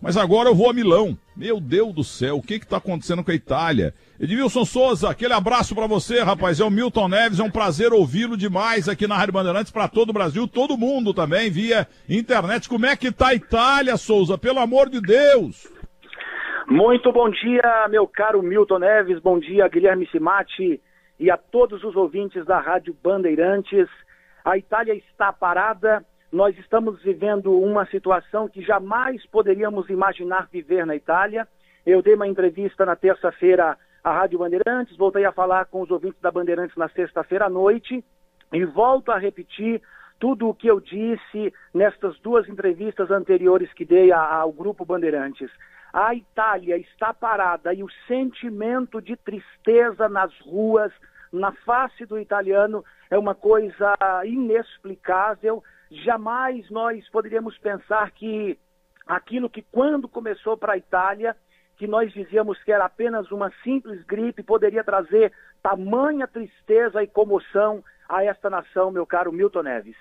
Mas agora eu vou a Milão. Meu Deus do céu, o que está acontecendo com a Itália? Edmilson Souza, aquele abraço para você, rapaz. É o Milton Neves, é um prazer ouvi-lo demais aqui na Rádio Bandeirantes para todo o Brasil, todo mundo também, via internet. Como é que tá a Itália, Souza? Pelo amor de Deus! Muito bom dia, meu caro Milton Neves, bom dia, Guilherme Simati e a todos os ouvintes da Rádio Bandeirantes. A Itália está parada, nós estamos vivendo uma situação que jamais poderíamos imaginar viver na Itália. Eu dei uma entrevista na terça-feira à Rádio Bandeirantes, voltei a falar com os ouvintes da Bandeirantes na sexta-feira à noite e volto a repetir tudo o que eu disse nestas duas entrevistas anteriores que dei ao Grupo Bandeirantes. A Itália está parada e o sentimento de tristeza nas ruas, na face do italiano, é uma coisa inexplicável. Jamais nós poderíamos pensar que aquilo que quando começou para a Itália, que nós dizíamos que era apenas uma simples gripe, poderia trazer tamanha tristeza e comoção a esta nação, meu caro Milton Neves.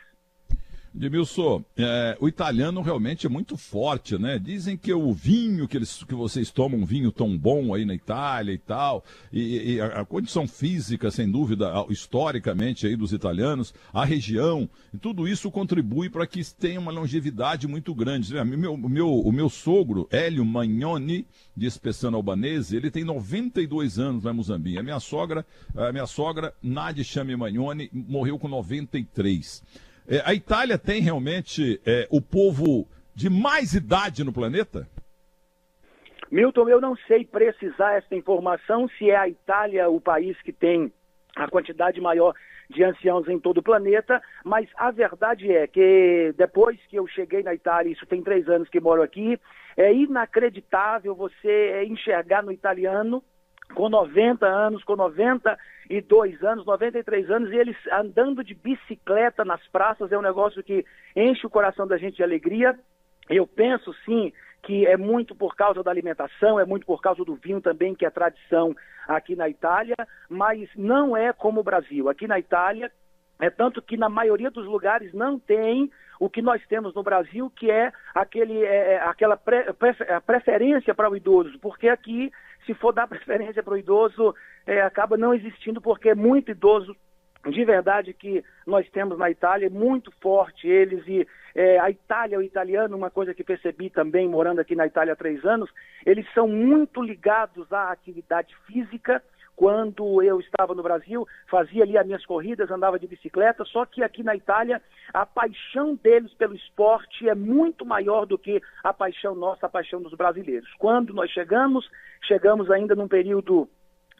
Edmilson, é, o italiano realmente é muito forte, né? Dizem que o vinho que, eles, que vocês tomam, um vinho tão bom aí na Itália e tal, e, e a, a, condição física, sem dúvida, historicamente aí dos italianos, a região, tudo isso contribui para que tenha uma longevidade muito grande. O meu, meu, o meu sogro, Hélio Magnoni, de Espessano Albanese, ele tem 92 anos lá em Moçambique. A minha sogra, a minha sogra, Nadia Chame Magnoni, morreu com 93. É, a Itália tem realmente é, o povo de mais idade no planeta? Milton, eu não sei precisar essa informação se é a Itália o país que tem a quantidade maior de anciãos em todo o planeta, mas a verdade é que depois que eu cheguei na Itália, isso tem três anos que moro aqui, é inacreditável você enxergar no italiano com 90 anos, com 92 anos, 93 anos, e eles andando de bicicleta nas praças é um negócio que enche o coração da gente de alegria. Eu penso sim que é muito por causa da alimentação, é muito por causa do vinho também, que é tradição aqui na Itália, mas não é como o Brasil. Aqui na Itália, é tanto que na maioria dos lugares não tem o que nós temos no Brasil, que é, aquele, é, é aquela pre, preferência para o idoso, porque aqui se for dar preferência para o idoso, é, acaba não existindo, porque é muito idoso de verdade que nós temos na Itália, muito forte eles, e é, a Itália, o italiano, uma coisa que percebi também morando aqui na Itália há três anos, eles são muito ligados à atividade física, quando eu estava no Brasil, fazia ali as minhas corridas, andava de bicicleta, só que aqui na Itália a paixão deles pelo esporte é muito maior do que a paixão nossa, a paixão dos brasileiros. Quando nós chegamos, chegamos ainda num período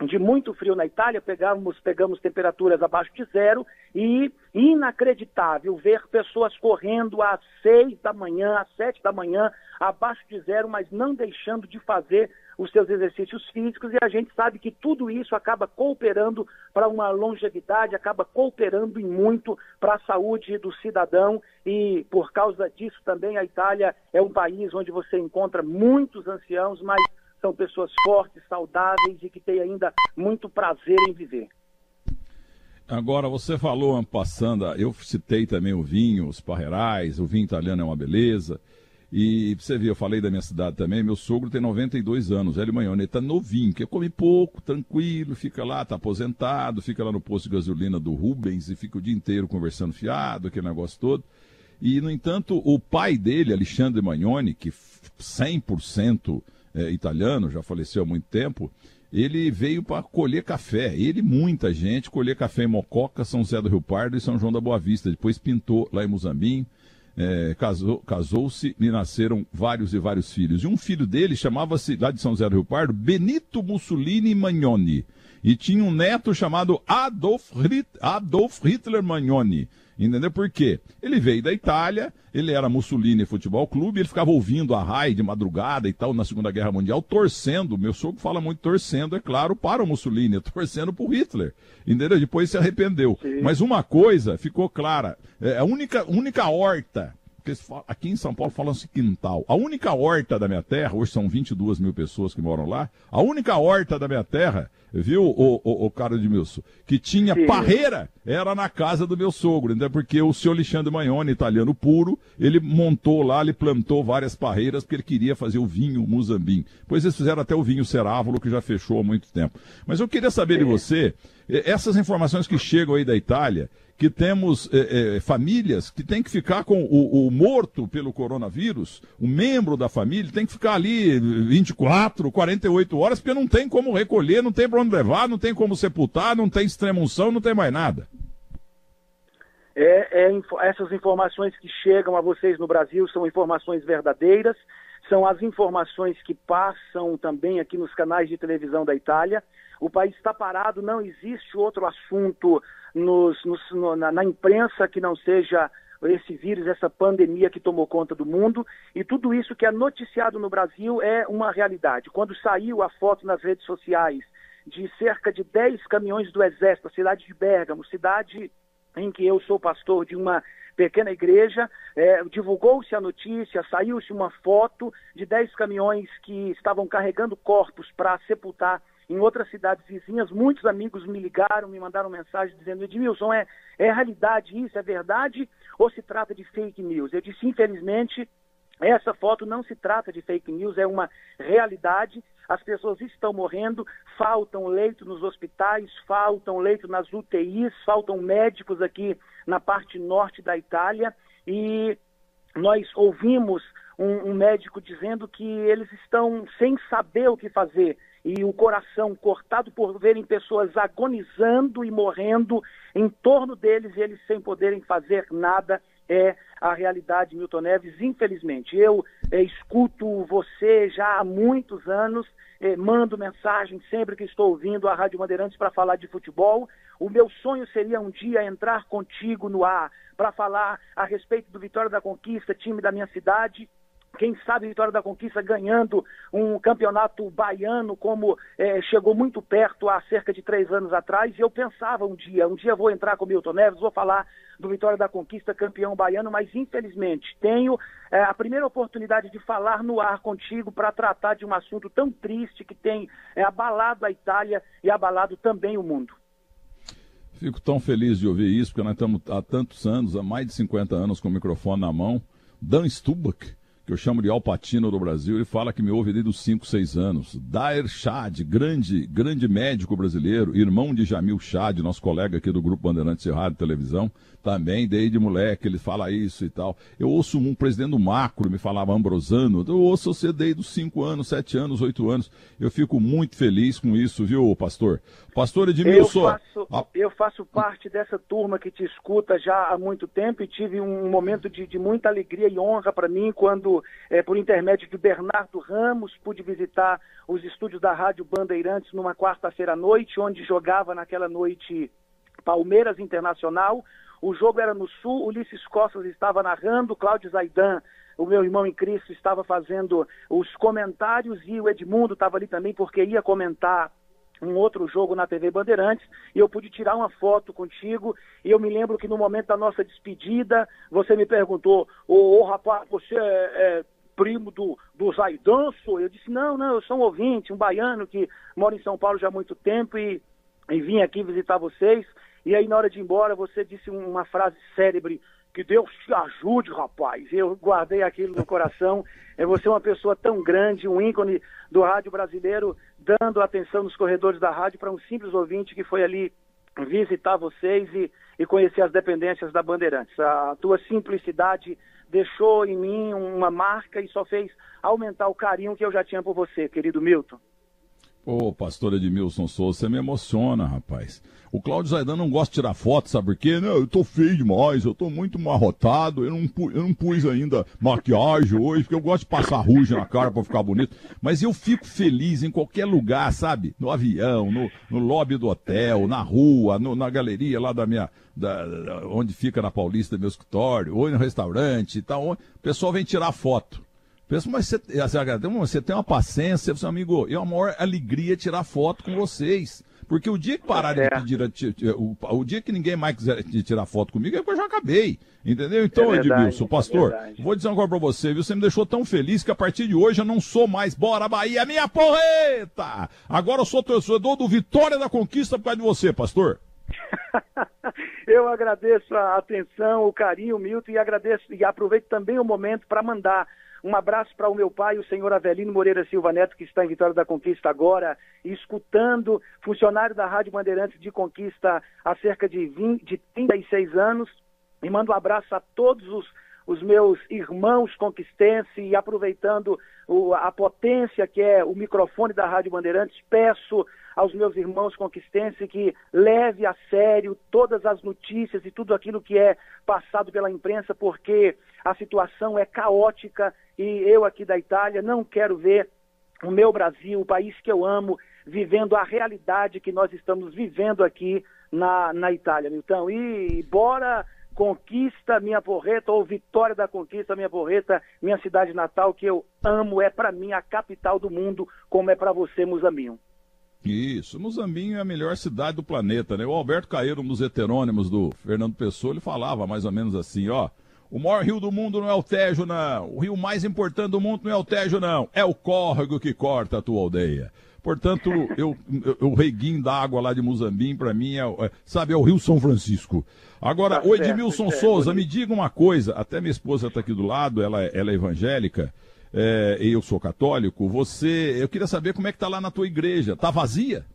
de muito frio na Itália, pegamos, pegamos temperaturas abaixo de zero e inacreditável ver pessoas correndo às seis da manhã, às sete da manhã, abaixo de zero, mas não deixando de fazer os seus exercícios físicos. E a gente sabe que tudo isso acaba cooperando para uma longevidade, acaba cooperando em muito para a saúde do cidadão. E por causa disso também a Itália é um país onde você encontra muitos anciãos, mas são pessoas fortes, saudáveis e que têm ainda muito prazer em viver. Agora, você falou, passando, eu citei também o vinho, os parreirais, o vinho italiano é uma beleza. E você vê, eu falei da minha cidade também, meu sogro tem 92 anos, Hélio Manhone, ele tá novinho, quer comer pouco, tranquilo, fica lá, tá aposentado, fica lá no posto de gasolina do Rubens e fica o dia inteiro conversando fiado, aquele negócio todo. E, no entanto, o pai dele, Alexandre Magnoni, que 100% é, italiano, já faleceu há muito tempo, ele veio para colher café. Ele muita gente colher café em Mococa, São José do Rio Pardo e São João da Boa Vista. Depois pintou lá em Muzambinho, é, casou, casou-se e nasceram vários e vários filhos. E um filho dele chamava-se, lá de São José do Rio Pardo, Benito Mussolini Magnoni. E tinha um neto chamado Adolf, Adolf Hitler Magnoni. Entendeu por quê? Ele veio da Itália, ele era Mussolini Futebol Clube, ele ficava ouvindo a RAI de madrugada e tal na Segunda Guerra Mundial, torcendo, meu sogro fala muito torcendo, é claro, para o Mussolini, torcendo para o Hitler. Entendeu? Depois se arrependeu. Sim. Mas uma coisa ficou clara, é a única, única horta aqui em São Paulo falam-se quintal. A única horta da minha terra, hoje são 22 mil pessoas que moram lá, a única horta da minha terra, viu, o, o, o cara de Milson, que tinha Sim. parreira, era na casa do meu sogro, ainda porque o senhor Alexandre Magnoni, italiano puro, ele montou lá, ele plantou várias parreiras porque ele queria fazer o vinho Muzambim. Pois eles fizeram até o vinho Cerávulo, que já fechou há muito tempo. Mas eu queria saber de você, essas informações que chegam aí da Itália, que temos é, é, famílias que tem que ficar com o, o, morto pelo coronavírus, o membro da família tem que ficar ali 24, 48 horas, porque não tem como recolher, não tem para onde levar, não tem como sepultar, não tem extremunção, não tem mais nada. É, é, essas informações que chegam a vocês no Brasil são informações verdadeiras, são as informações que passam também aqui nos canais de televisão da Itália. O país está parado, não existe outro assunto nos, nos, no, na, na imprensa que não seja esse vírus, essa pandemia que tomou conta do mundo, e tudo isso que é noticiado no Brasil é uma realidade. Quando saiu a foto nas redes sociais de cerca de 10 caminhões do Exército, a cidade de Bergamo, cidade em que eu sou pastor de uma pequena igreja, é, divulgou-se a notícia, saiu-se uma foto de 10 caminhões que estavam carregando corpos para sepultar em outras cidades vizinhas, muitos amigos me ligaram, me mandaram mensagem dizendo, Edmilson, é, é realidade isso, é verdade ou se trata de fake news? Eu disse, infelizmente, essa foto não se trata de fake news, é uma realidade. As pessoas estão morrendo, faltam leito nos hospitais, faltam leito nas UTIs, faltam médicos aqui na parte norte da Itália e nós ouvimos um, um médico dizendo que eles estão sem saber o que fazer e o coração cortado por verem pessoas agonizando e morrendo em torno deles e eles sem poderem fazer nada é a realidade, Milton Neves, infelizmente. Eu é, escuto você já há muitos anos, é, mando mensagem sempre que estou ouvindo a Rádio Bandeirantes para falar de futebol. O meu sonho seria um dia entrar contigo no ar para falar a respeito do Vitória da Conquista, time da minha cidade, quem sabe Vitória da Conquista ganhando um campeonato baiano, como é, chegou muito perto há cerca de três anos atrás. E eu pensava um dia, um dia vou entrar com o Milton Neves, vou falar do Vitória da Conquista campeão baiano, mas infelizmente tenho é, a primeira oportunidade de falar no ar contigo para tratar de um assunto tão triste que tem é, abalado a Itália e abalado também o mundo. Fico tão feliz de ouvir isso, porque nós estamos há tantos anos, há mais de 50 anos, com o microfone na mão. Dan Stubach, que eu chamo de Alpatino do Brasil, ele fala que me ouve desde os 5, 6 anos. Daer Chad, grande, grande médico brasileiro, irmão de Jamil Chad, nosso colega aqui do Grupo Bandeirantes de Rádio e Televisão, também desde moleque, ele fala isso e tal. Eu ouço um presidente do macro, me falava Ambrosano, eu ouço você desde os 5 anos, 7 anos, 8 anos. Eu fico muito feliz com isso, viu, pastor? Pastor Edmilson. Eu faço, a... eu faço parte dessa turma que te escuta já há muito tempo e tive um momento de, de muita alegria e honra para mim quando, é, por intermédio de Bernardo Ramos, pude visitar os estúdios da Rádio Bandeirantes numa quarta-feira à noite, onde jogava naquela noite Palmeiras Internacional. O jogo era no Sul, Ulisses Costas estava narrando, Cláudio Zaidan, o meu irmão em Cristo, estava fazendo os comentários e o Edmundo estava ali também porque ia comentar um outro jogo na TV Bandeirantes e eu pude tirar uma foto contigo e eu me lembro que no momento da nossa despedida você me perguntou, ô, rapaz, você é, é primo do, do Zaidanço? Eu disse, não, não, eu sou um ouvinte, um baiano que mora em São Paulo já há muito tempo e, e vim aqui visitar vocês. E aí, na hora de ir embora, você disse uma frase célebre, que Deus te ajude, rapaz. Eu guardei aquilo no coração. É você uma pessoa tão grande, um ícone do rádio brasileiro, dando atenção nos corredores da rádio para um simples ouvinte que foi ali visitar vocês e, e conhecer as dependências da Bandeirantes. A tua simplicidade deixou em mim uma marca e só fez aumentar o carinho que eu já tinha por você, querido Milton. Ô, pastor Edmilson Souza, você me emociona, rapaz. O Cláudio Zaidan não gosta de tirar foto, sabe por quê? Não, eu tô feio demais, eu tô muito marrotado, eu não, eu não pus ainda maquiagem hoje, porque eu gosto de passar ruge na cara para ficar bonito. Mas eu fico feliz em qualquer lugar, sabe? No avião, no, no lobby do hotel, na rua, no, na galeria lá da minha. Da, onde fica na Paulista meu escritório, ou no restaurante e tal. O pessoal vem tirar foto. Pensa, mas você, você tem uma paciência, você, amigo, é a maior alegria tirar foto com vocês. Porque o dia que pararem é. de pedir, o, o, dia que ninguém mais quiser tirar foto comigo, é que eu já acabei. Entendeu? Então, é verdade, Edmilson, pastor, é vou dizer uma coisa pra você, viu? Você me deixou tão feliz que a partir de hoje eu não sou mais Bora Bahia, minha porreta! Agora eu sou torcedor do Vitória da Conquista por causa de você, pastor. eu agradeço a atenção, o carinho, Milton, e agradeço e aproveito também o momento para mandar um abraço para o meu pai, o senhor Avelino Moreira Silva Neto, que está em Vitória da Conquista agora, escutando, funcionário da Rádio Bandeirantes de Conquista há cerca de, 20, de 36 anos. E mando um abraço a todos os, os meus irmãos conquistenses e aproveitando o, a potência que é o microfone da Rádio Bandeirantes, peço aos meus irmãos conquistenses que leve a sério todas as notícias e tudo aquilo que é passado pela imprensa, porque a situação é caótica e eu aqui da Itália não quero ver o meu Brasil, o país que eu amo, vivendo a realidade que nós estamos vivendo aqui na, na Itália, Milton. E bora conquista minha porreta ou vitória da conquista minha porreta, minha cidade natal que eu amo, é para mim a capital do mundo, como é para você, Muzambinho. Isso, Muzambinho é a melhor cidade do planeta, né? O Alberto Caeiro, um dos heterônimos do Fernando Pessoa, ele falava mais ou menos assim, ó, o maior rio do mundo não é o Tejo, não. O rio mais importante do mundo não é o Tejo, não. É o córrego que corta a tua aldeia. Portanto, eu, eu, o reguinho da água lá de Muzambim, para mim, é, é, sabe, é o Rio São Francisco. Agora, tá o Edmilson certo, Souza, me diga uma coisa, até minha esposa está aqui do lado, ela, é, ela é evangélica, é, eu sou católico, você, eu queria saber como é que está lá na tua igreja, está vazia?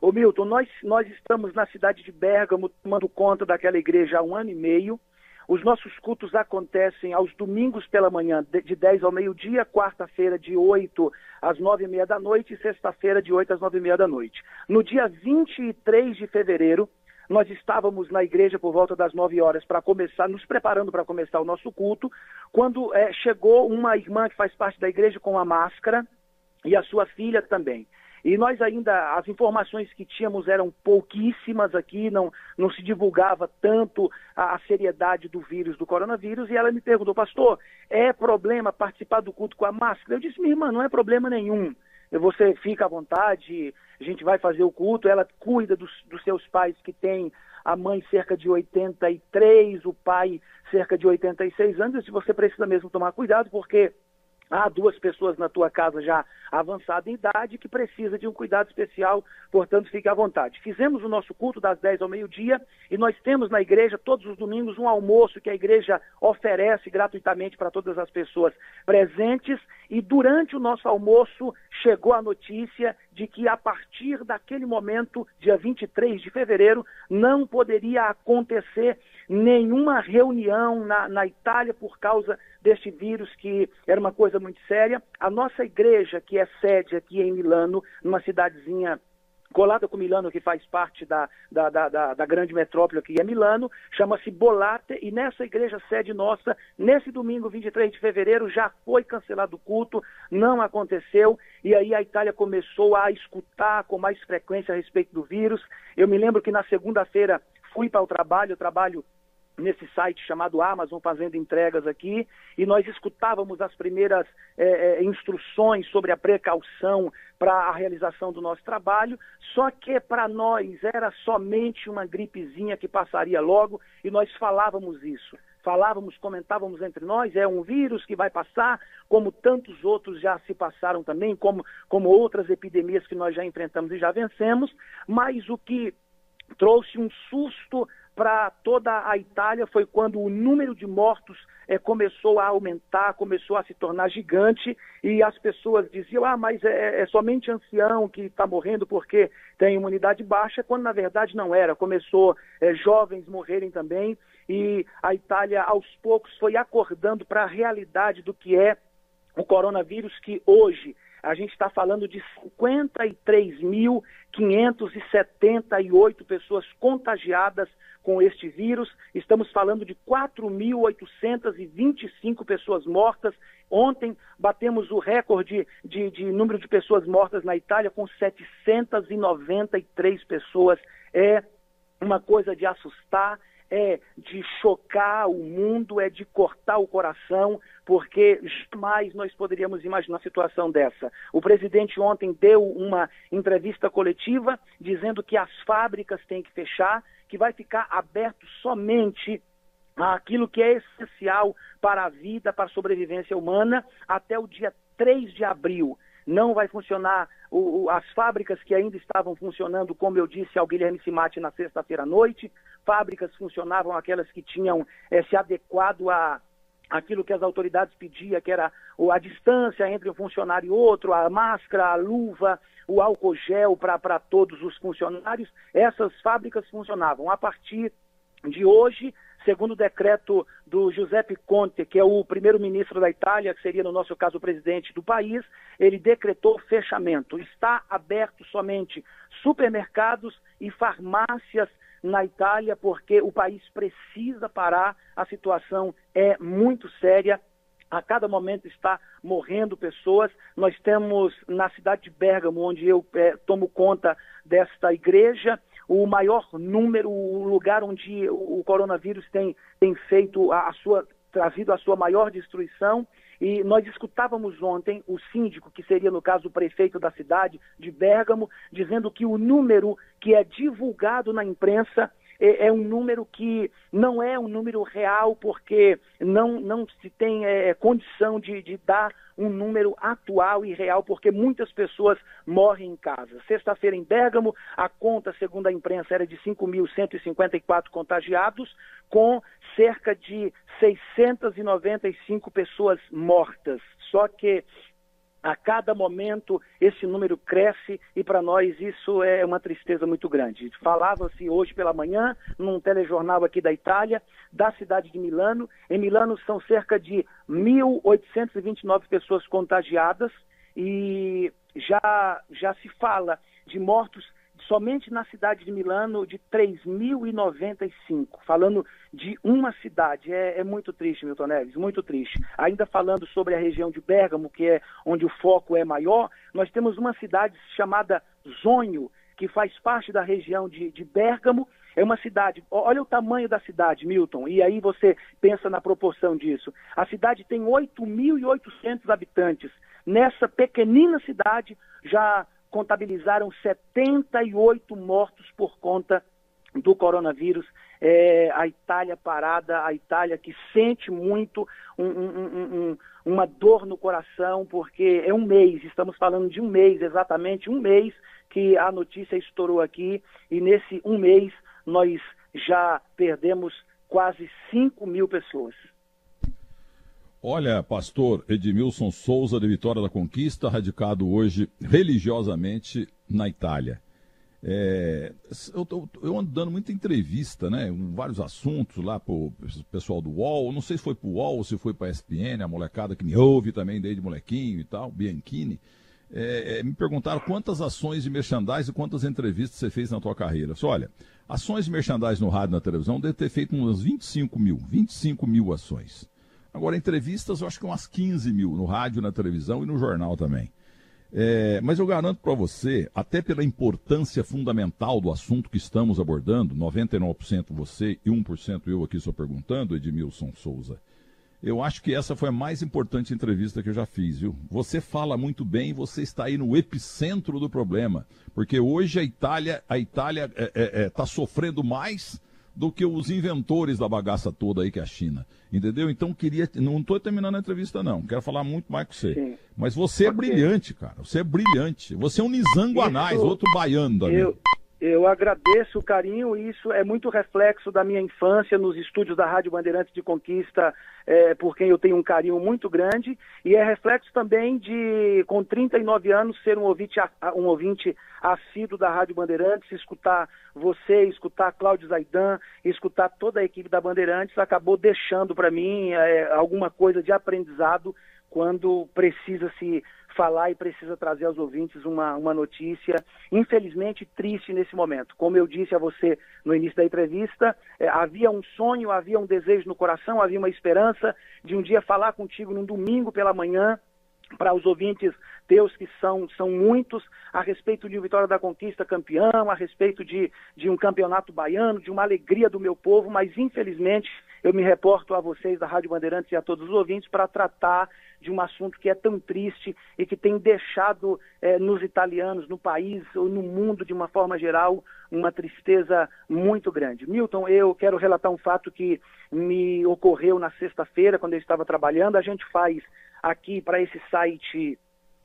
Ô Milton, nós, nós estamos na cidade de Bergamo tomando conta daquela igreja há um ano e meio, os nossos cultos acontecem aos domingos pela manhã, de 10 ao meio-dia, quarta-feira de 8 às 9 e meia da noite e sexta-feira de 8 às 9 e meia da noite. No dia 23 de fevereiro, nós estávamos na igreja por volta das 9 horas para começar, nos preparando para começar o nosso culto, quando é, chegou uma irmã que faz parte da igreja com a máscara e a sua filha também. E nós ainda, as informações que tínhamos eram pouquíssimas aqui, não, não se divulgava tanto a, a, seriedade do vírus, do coronavírus, e ela me perguntou, pastor, é problema participar do culto com a máscara? Eu disse, minha irmã, não é problema nenhum. Você fica à vontade, a gente vai fazer o culto, ela cuida dos, dos seus pais que têm a mãe cerca de 83, o pai cerca de 86 anos, e você precisa mesmo tomar cuidado, porque há duas pessoas na tua casa já avançada em idade que precisa de um cuidado especial, portanto, fique à vontade. Fizemos o nosso culto das 10 ao meio-dia e nós temos na igreja todos os domingos um almoço que a igreja oferece gratuitamente para todas as pessoas presentes e durante o nosso almoço chegou a notícia de que a partir daquele momento, dia 23 de fevereiro, não poderia acontecer nenhuma reunião na, na Itália por causa deste vírus, que era uma coisa muito séria. A nossa igreja, que é sede aqui em Milano, numa cidadezinha colada com Milano, que faz parte da, da, da, da grande metrópole aqui é Milano, chama-se Bolate, e nessa igreja sede nossa, nesse domingo 23 de fevereiro, já foi cancelado o culto, não aconteceu, e aí a Itália começou a escutar com mais frequência a respeito do vírus. Eu me lembro que na segunda-feira fui para o trabalho, eu trabalho nesse site chamado Amazon fazendo entregas aqui e nós escutávamos as primeiras é, é, instruções sobre a precaução para a realização do nosso trabalho, só que para nós era somente uma gripezinha que passaria logo e nós falávamos isso. Falávamos, comentávamos entre nós, é um vírus que vai passar, como tantos outros já se passaram também, como, como outras epidemias que nós já enfrentamos e já vencemos, mas o que trouxe um susto para toda a Itália foi quando o número de mortos é, começou a aumentar, começou a se tornar gigante e as pessoas diziam, ah, mas é, é somente ancião que está morrendo porque tem imunidade baixa, quando na verdade não era. Começou é, jovens morrerem também e a Itália aos poucos foi acordando para a realidade do que é o coronavírus que hoje a gente está falando de 53.578 pessoas contagiadas com este vírus. Estamos falando de 4.825 pessoas mortas. Ontem batemos o recorde de, de, número de pessoas mortas na Itália com 793 pessoas. É uma coisa de assustar é de chocar o mundo, é de cortar o coração, porque jamais nós poderíamos imaginar uma situação dessa. O presidente ontem deu uma entrevista coletiva dizendo que as fábricas têm que fechar, que vai ficar aberto somente aquilo que é essencial para a vida, para a sobrevivência humana, até o dia 3 de abril. Não vai funcionar o, o, as fábricas que ainda estavam funcionando, como eu disse ao Guilherme Simati na sexta-feira à noite, fábricas funcionavam aquelas que tinham é, se adequado a aquilo que as autoridades pediam, que era a distância entre um funcionário e outro, a máscara, a luva, o álcool gel para todos os funcionários, essas fábricas funcionavam. A partir de hoje, segundo o decreto do Giuseppe Conte, que é o primeiro-ministro da Itália, que seria, no nosso caso, o presidente do país, ele decretou fechamento. Está aberto somente supermercados e farmácias na Itália, porque o país precisa parar, a situação é muito séria. A cada momento está morrendo pessoas. Nós temos na cidade de Bergamo, onde eu é, tomo conta desta igreja, o maior número, o lugar onde o coronavírus tem, tem feito a, a sua trazido a sua maior destruição. E nós escutávamos ontem o síndico, que seria no caso o prefeito da cidade de Bergamo, dizendo que o número que é divulgado na imprensa é, é um número que não é um número real, porque não, não se tem é, condição de, de dar um número atual e real, porque muitas pessoas morrem em casa. Sexta-feira em Bergamo, a conta, segundo a imprensa, era de 5.154 contagiados, com cerca de 695 pessoas mortas. Só que a cada momento esse número cresce e para nós isso é uma tristeza muito grande. Falava-se hoje pela manhã, num telejornal aqui da Itália, da cidade de Milano. Em Milano são cerca de 1.829 pessoas contagiadas e já, já se fala de mortos somente na cidade de Milano de 3.095, falando de uma cidade. É, é, muito triste, Milton Neves, muito triste. Ainda falando sobre a região de Bergamo, que é onde o foco é maior, nós temos uma cidade chamada Zonho, que faz parte da região de, de Bergamo. É uma cidade, olha o tamanho da cidade, Milton, e aí você pensa na proporção disso. A cidade tem 8.800 habitantes. Nessa pequenina cidade já contabilizaram 78 mortos por conta do coronavírus. É, a Itália parada, a Itália que sente muito um, um, um, uma dor no coração, porque é um mês, estamos falando de um mês, exatamente um mês que a notícia estourou aqui, e nesse um mês nós já perdemos quase 5 mil pessoas. Olha, pastor Edmilson Souza de Vitória da Conquista, radicado hoje religiosamente na Itália. É, eu, eu, eu, ando dando muita entrevista, né? Vários assuntos lá pro pessoal do UOL. Não sei se foi pro UOL ou se foi pra ESPN, a molecada que me ouve também desde molequinho e tal, Bianchini. É, é, me perguntaram quantas ações de merchandising e quantas entrevistas você fez na tua carreira. Só, olha, ações de merchandising no rádio e na televisão deve ter feito umas 25 mil, 25 mil ações. Agora, entrevistas, eu acho que umas 15 mil no rádio, na televisão e no jornal também. É, mas eu garanto para você, até pela importância fundamental do assunto que estamos abordando, 99% você e 1% eu aqui só perguntando, Edmilson Souza, eu acho que essa foi a mais importante entrevista que eu já fiz, viu? Você fala muito bem, você está aí no epicentro do problema, porque hoje a Itália, a Itália está é, é, é tá sofrendo mais do que os inventores da bagaça toda aí que é a China. Entendeu? Então queria. Não estou terminando a entrevista, não. Quero falar muito mais com você. Sim. Mas você é brilhante, cara. Você é brilhante. Você é um Nizanguanais, Isso... outro baiano também. Eu... Eu agradeço o carinho e isso é muito reflexo da minha infância nos estúdios da Rádio Bandeirantes de Conquista, é, por quem eu tenho um carinho muito grande, e é reflexo também de, com 39 anos, ser um ouvinte, um ouvinte assíduo da Rádio Bandeirantes, escutar você, escutar Cláudio Zaidan, escutar toda a equipe da Bandeirantes, acabou deixando para mim é, alguma coisa de aprendizado quando precisa se falar e precisa trazer aos ouvintes uma, uma notícia, infelizmente triste nesse momento. Como eu disse a você no início da entrevista, é, havia um sonho, havia um desejo no coração, havia uma esperança de um dia falar contigo num domingo pela manhã para os ouvintes teus, que são, são muitos, a respeito de Vitória da Conquista campeão, a respeito de, de um campeonato baiano, de uma alegria do meu povo, mas infelizmente eu me reporto a vocês da Rádio Bandeirantes e a todos os ouvintes para tratar de um assunto que é tão triste e que tem deixado eh, nos italianos, no país ou no mundo de uma forma geral, uma tristeza muito grande. Milton, eu quero relatar um fato que me ocorreu na sexta-feira, quando eu estava trabalhando. A gente faz aqui para esse site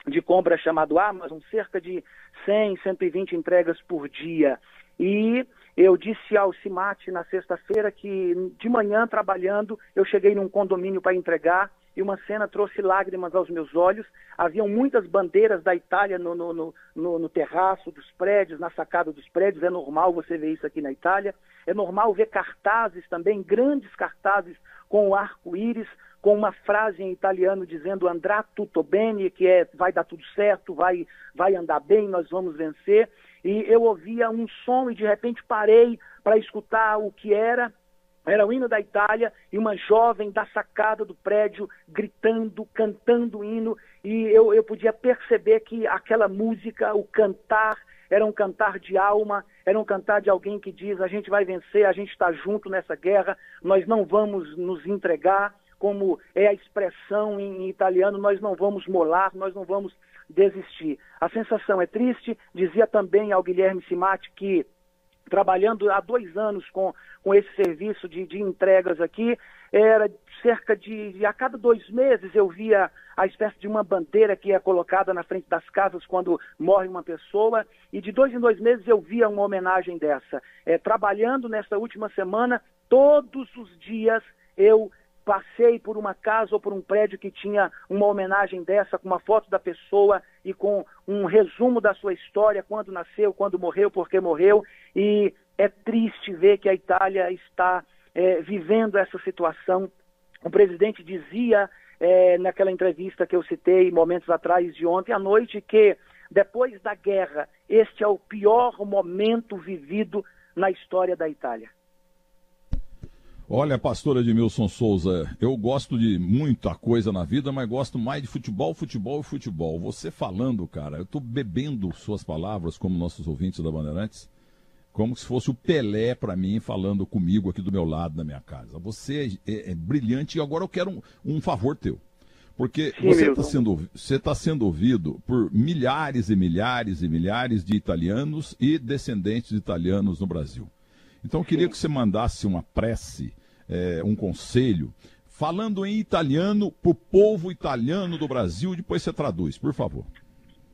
de compra chamado Amazon cerca de 100, 120 entregas por dia. E eu disse ao Cimate na sexta-feira que de manhã trabalhando eu cheguei num condomínio para entregar e uma cena trouxe lágrimas aos meus olhos. Haviam muitas bandeiras da Itália no, no, no, no, terraço dos prédios, na sacada dos prédios. É normal você ver isso aqui na Itália. É normal ver cartazes também, grandes cartazes com o arco-íris, com uma frase em italiano dizendo andrà tutto bene, que é vai dar tudo certo, vai, vai andar bem, nós vamos vencer. E eu ouvia um som e de repente parei para escutar o que era era o hino da Itália e uma jovem da sacada do prédio gritando, cantando o hino, e eu, eu podia perceber que aquela música, o cantar, era um cantar de alma, era um cantar de alguém que diz: a gente vai vencer, a gente está junto nessa guerra, nós não vamos nos entregar, como é a expressão em, em italiano, nós não vamos molar, nós não vamos desistir. A sensação é triste, dizia também ao Guilherme Simati que trabalhando há dois anos com, com esse serviço de, de entregas aqui, era cerca de, a cada dois meses eu via a espécie de uma bandeira que é colocada na frente das casas quando morre uma pessoa, e de dois em dois meses eu via uma homenagem dessa. É, trabalhando nessa última semana, todos os dias eu passei por uma casa ou por um prédio que tinha uma homenagem dessa, com uma foto da pessoa e com um resumo da sua história, quando nasceu, quando morreu, por que morreu. E é triste ver que a Itália está é, vivendo essa situação. O presidente dizia é, naquela entrevista que eu citei momentos atrás de ontem à noite que depois da guerra este é o pior momento vivido na história da Itália. Olha, pastor Edmilson Souza, eu gosto de muita coisa na vida, mas gosto mais de futebol, futebol e futebol. Você falando, cara, eu estou bebendo suas palavras, como nossos ouvintes da Bandeirantes, como se fosse o Pelé para mim falando comigo aqui do meu lado na minha casa. Você é, é, é brilhante e agora eu quero um, um favor teu. Porque Sim, você está sendo, você tá sendo ouvido por milhares e milhares e milhares de italianos e descendentes de italianos no Brasil. Então eu queria que você mandasse uma prece, é, um conselho, falando em italiano para o povo italiano do Brasil, depois você traduz, por favor.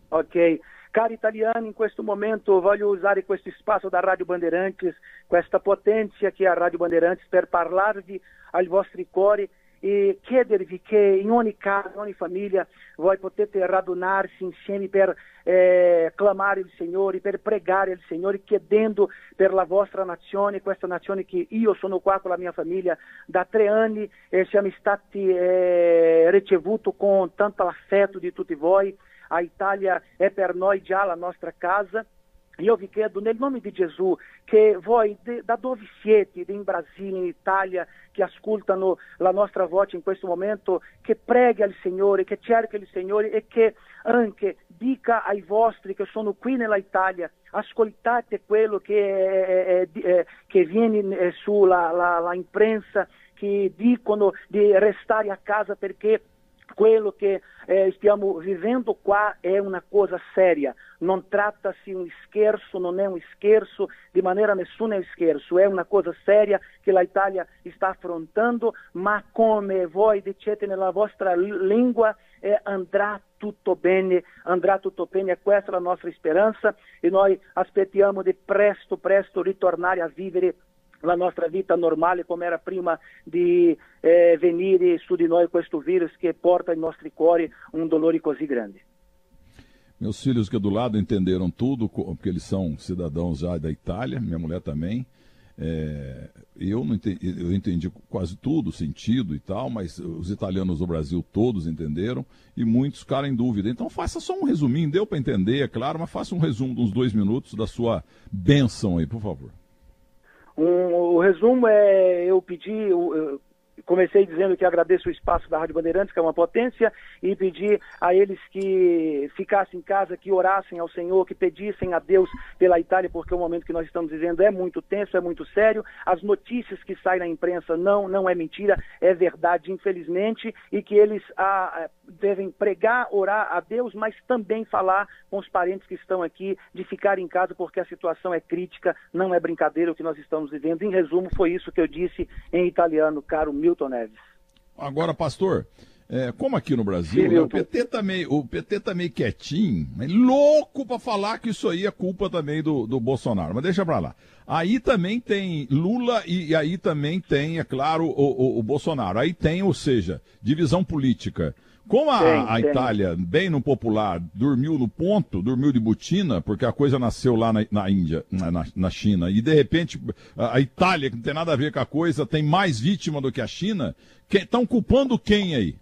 Ok. Cari italiani, in questo momento voglio usare questo spazio da Radio Bandeirantes, questa potenza che ha Radio Bandeirantes per parlarvi ai vostri cuori e chiedervi che in ogni casa, in ogni famiglia, voi potete radunarsi insieme per eh, clamare il Signore, per pregare il Signore, chiedendo per la vostra nazione, questa nazione che io sono qua con la mia famiglia da tre anni e siamo stati eh, ricevuti con tanto affetto di tutti voi. A Itália è per noi già la nostra casa io vi chiedo nel nome di Gesù che voi de, da dove siete, in Brasile, in Italia, che ascoltano la nostra voce in questo momento, che preghi al Signore, che cerchi il Signore e che anche dica ai vostri che sono qui nella Italia, ascoltate quello che, è, è, che viene sulla la, la imprensa, che dicono di restare a casa perché quello che eh, stiamo vivendo qua è una cosa seria, non trattasi un scherzo, non è un scherzo, di maniera nessuna è un scherzo, è una cosa seria che l'Italia sta affrontando, ma come voi dicete nella vostra lingua eh, andrà tutto bene, andrà tutto bene, questa è la nostra speranza e noi aspettiamo di presto, presto ritornare a vivere la nostra vita normale come era prima di eh, venire su di noi questo virus che porta ai nostri cuori um dolore così grande. Meus filhos que do lado entenderam tudo, porque eles são cidadãos já da Itália, minha mulher também. É, eu, não entendi, eu entendi quase tudo, sentido e tal, mas os italianos do Brasil todos entenderam e muitos ficaram em dúvida. Então faça só um resuminho, deu para entender, é claro, mas faça um resumo de uns dois minutos da sua benção aí, por favor. Um, o resumo é, eu pedi, eu, comecei dizendo que agradeço o espaço da Rádio Bandeirantes, que é uma potência, e pedi a eles que ficassem em casa, que orassem ao Senhor, que pedissem a Deus pela Itália, porque o momento que nós estamos vivendo é muito tenso, é muito sério. As notícias que saem na imprensa não, não é mentira, é verdade, infelizmente, e que eles ah, devem pregar, orar a Deus, mas também falar com os parentes que estão aqui de ficar em casa, porque a situação é crítica, não é brincadeira o que nós estamos vivendo. Em resumo, foi isso que eu disse em italiano, caro Milton Neves. Agora, pastor, é, como aqui no Brasil, Sim, né, o, PT tá meio, o PT tá meio quietinho, louco para falar que isso aí é culpa também do, do Bolsonaro. Mas deixa para lá. Aí também tem Lula e, e, aí também tem, é claro, o, o, o Bolsonaro. Aí tem, ou seja, divisão política. Como a, tem, a Itália, bem no popular, dormiu no ponto, dormiu de botina, porque a coisa nasceu lá na, na Índia, na, na, China, e de repente a, a, Itália, que não tem nada a ver com a coisa, tem mais vítima do que a China, estão culpando quem aí?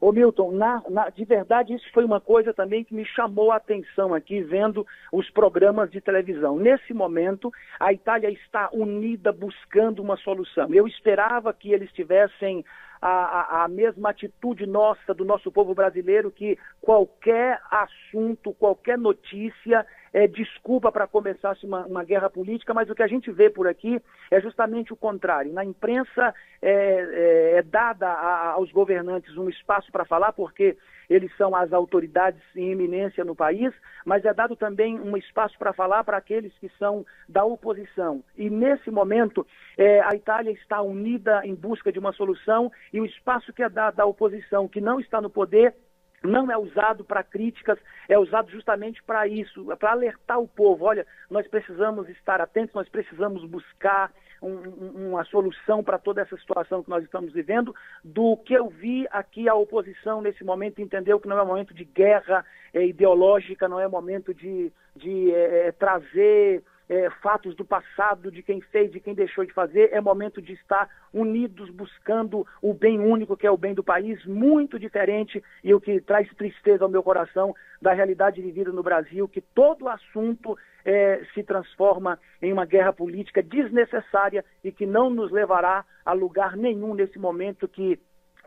Ô Milton, na, na, de verdade isso foi uma coisa também que me chamou a atenção aqui, vendo os programas de televisão. Nesse momento, a Itália está unida buscando uma solução. Eu esperava que eles tivessem a, a, mesma atitude nossa, do nosso povo brasileiro, que qualquer assunto, qualquer notícia é desculpa para começar uma, uma, guerra política, mas o que a gente vê por aqui é justamente o contrário. Na imprensa é, é, é dada a, aos governantes um espaço para falar, porque eles são as autoridades em eminência no país, mas é dado também um espaço para falar para aqueles que são da oposição. E nesse momento, é, a Itália está unida em busca de uma solução e o espaço que é dado à oposição, que não está no poder, não é usado para críticas, é usado justamente para isso, para alertar o povo. Olha, nós precisamos estar atentos, nós precisamos buscar um, uma solução para toda essa situação que nós estamos vivendo. Do que eu vi aqui, a oposição nesse momento entendeu que não é momento de guerra é, ideológica, não é momento de, de é, trazer é, fatos do passado, de quem fez, de quem deixou de fazer. É momento de estar unidos, buscando o bem único, que é o bem do país, muito diferente e o que traz tristeza ao meu coração da realidade vivida no Brasil, que todo assunto é, se transforma em uma guerra política desnecessária e que não nos levará a lugar nenhum nesse momento que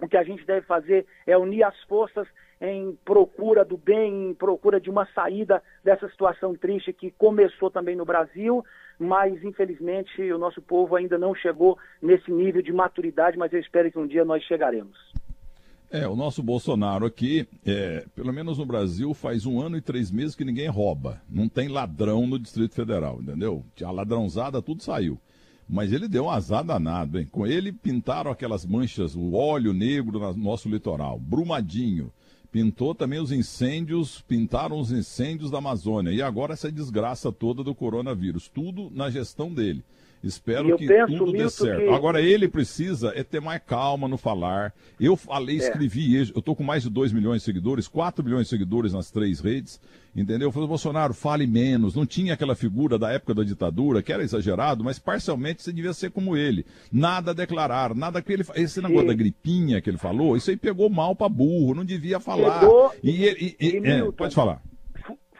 o que a gente deve fazer é unir as forças em procura do bem, em procura de uma saída dessa situação triste que começou também no Brasil, mas infelizmente o nosso povo ainda não chegou nesse nível de maturidade, mas eu espero que um dia nós chegaremos. É, o nosso Bolsonaro aqui, é, pelo menos no Brasil, faz um ano e três meses que ninguém rouba. Não tem ladrão no Distrito Federal, entendeu? A ladrãozada tudo saiu. Mas ele deu um azar danado, hein? Com ele pintaram aquelas manchas, o óleo negro no nosso litoral. Brumadinho, pintou também os incêndios, pintaram os incêndios da Amazônia. E agora essa desgraça toda do coronavírus. Tudo na gestão dele. Espero que penso, tudo dê certo. Que... Agora, ele precisa é ter mais calma no falar. Eu falei, é. escrevi, eu estou com mais de 2 milhões de seguidores, 4 milhões de seguidores nas três redes, entendeu? Eu falei, Bolsonaro, fale menos. Não tinha aquela figura da época da ditadura, que era exagerado, mas parcialmente você devia ser como ele. Nada a declarar, nada que ele... Esse negócio Sim. da gripinha que ele falou, isso aí pegou mal para burro, não devia falar. Pegou, e, e, e, e é, pode falar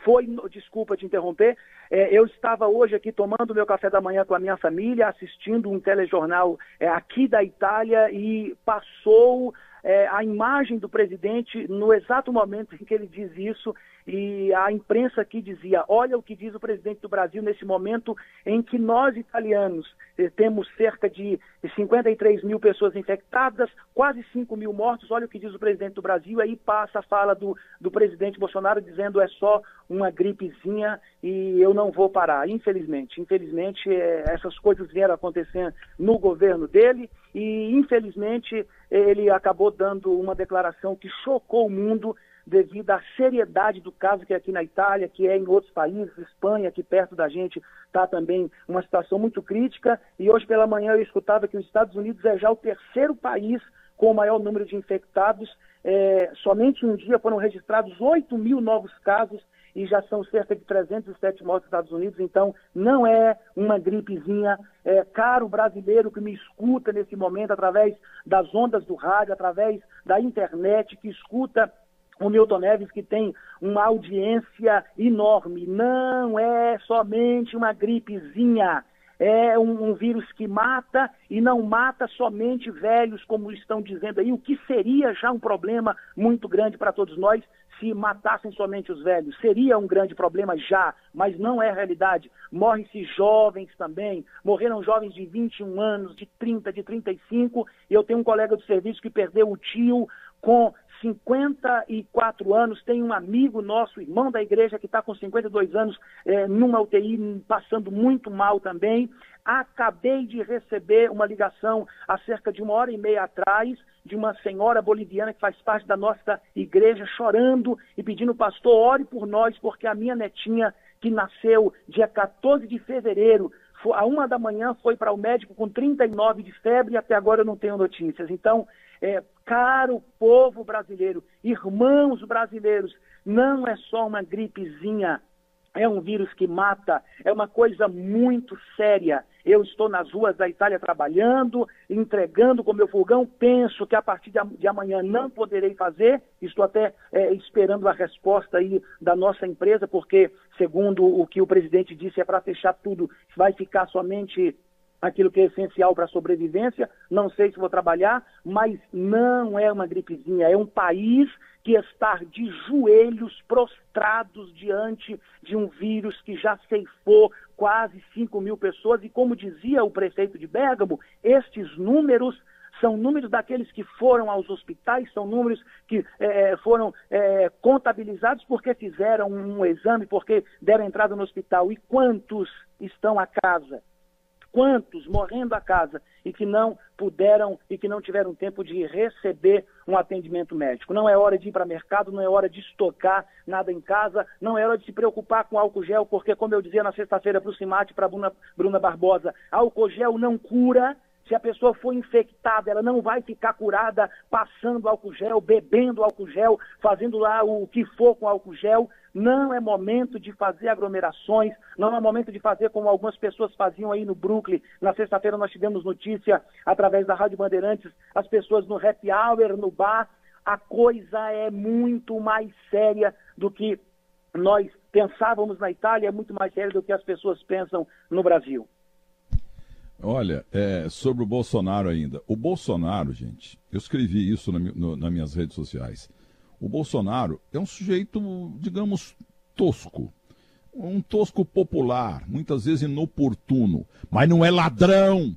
foi, desculpa te interromper, é, eu estava hoje aqui tomando meu café da manhã com a minha família, assistindo um telejornal é, aqui da Itália e passou é, a imagem do presidente no exato momento em que ele diz isso e a imprensa aqui dizia: olha o que diz o presidente do Brasil nesse momento em que nós, italianos, eh, temos cerca de 53 mil pessoas infectadas, quase 5 mil mortos. Olha o que diz o presidente do Brasil. Aí passa a fala do, do presidente Bolsonaro dizendo: é só uma gripezinha e eu não vou parar. Infelizmente, infelizmente, eh, essas coisas vieram acontecendo no governo dele e, infelizmente, ele acabou dando uma declaração que chocou o mundo devido à seriedade do caso que é aqui na Itália, que é em outros países, Espanha, aqui perto da gente, está também uma situação muito crítica. E hoje pela manhã eu escutava que os Estados Unidos é já o terceiro país com o maior número de infectados. É, somente um dia foram registrados 8 mil novos casos e já são cerca de 307 mortes nos Estados Unidos, então não é uma gripezinha. É, caro brasileiro que me escuta nesse momento através das ondas do rádio, através da internet, que escuta o Milton Neves, que tem uma audiência enorme. Não é somente uma gripezinha. é um, um, vírus que mata e não mata somente velhos, como estão dizendo aí, o que seria já um problema muito grande para todos nós se matassem somente os velhos. Seria um grande problema já, mas não é realidade. Morrem-se jovens também, morreram jovens de 21 anos, de 30, de 35. Eu tenho um colega do serviço que perdeu o tio com 54 anos, tem um amigo nosso, irmão da igreja, que está com 52 anos, é, numa UTI, passando muito mal também. Acabei de receber uma ligação há cerca de uma hora e meia atrás de uma senhora boliviana que faz parte da nossa igreja, chorando e pedindo, pastor, ore por nós, porque a minha netinha, que nasceu dia 14 de fevereiro, a uma da manhã foi para o médico com 39 de febre e até agora eu não tenho notícias. Então, é, caro povo brasileiro, irmãos brasileiros, não é só uma gripezinha, é um vírus que mata, é uma coisa muito séria. Eu estou nas ruas da Itália trabalhando, entregando com meu fogão. Penso que a partir de amanhã não poderei fazer. Estou até é, esperando a resposta aí da nossa empresa, porque, segundo o que o presidente disse, é para fechar tudo. Vai ficar somente aquilo que é essencial para a sobrevivência. Não sei se vou trabalhar, mas não é uma gripezinha, é um país que está de joelhos prostrados diante de um vírus que já ceifou quase 5 mil pessoas. E como dizia o prefeito de Bergamo, estes números são números daqueles que foram aos hospitais, são números que é, foram é, contabilizados porque fizeram um exame, porque deram entrada no hospital. E quantos estão a casa? Quantos morrendo a casa e que não puderam e que não tiveram tempo de receber um atendimento médico? Não é hora de ir para mercado, não é hora de estocar nada em casa, não é hora de se preocupar com álcool gel, porque, como eu dizia na sexta-feira para o Cimate, para a Bruna, Bruna Barbosa, álcool gel não cura, se a pessoa for infectada, ela não vai ficar curada passando álcool gel, bebendo álcool gel, fazendo lá o que for com álcool gel. Não é momento de fazer aglomerações, não é momento de fazer como algumas pessoas faziam aí no Brooklyn. Na sexta-feira nós tivemos notícia através da Rádio Bandeirantes, as pessoas no happy hour, no bar. A coisa é muito mais séria do que nós pensávamos na Itália, é muito mais séria do que as pessoas pensam no Brasil. Olha, é, sobre o Bolsonaro ainda. O Bolsonaro, gente, eu escrevi isso na, no, nas minhas redes sociais. O Bolsonaro é um sujeito, digamos, tosco. Um tosco popular, muitas vezes inoportuno. Mas não é ladrão.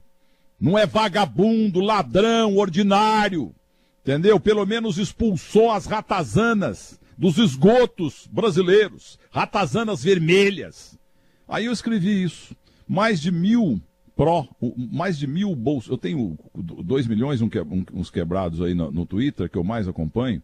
Não é vagabundo, ladrão, ordinário. Entendeu? Pelo menos expulsou as ratazanas dos esgotos brasileiros. Ratazanas vermelhas. Aí eu escrevi isso. Mais de mil pró, mais de mil bolsos. Eu tenho dois milhões, um, uns quebrados aí no, no Twitter, que eu mais acompanho.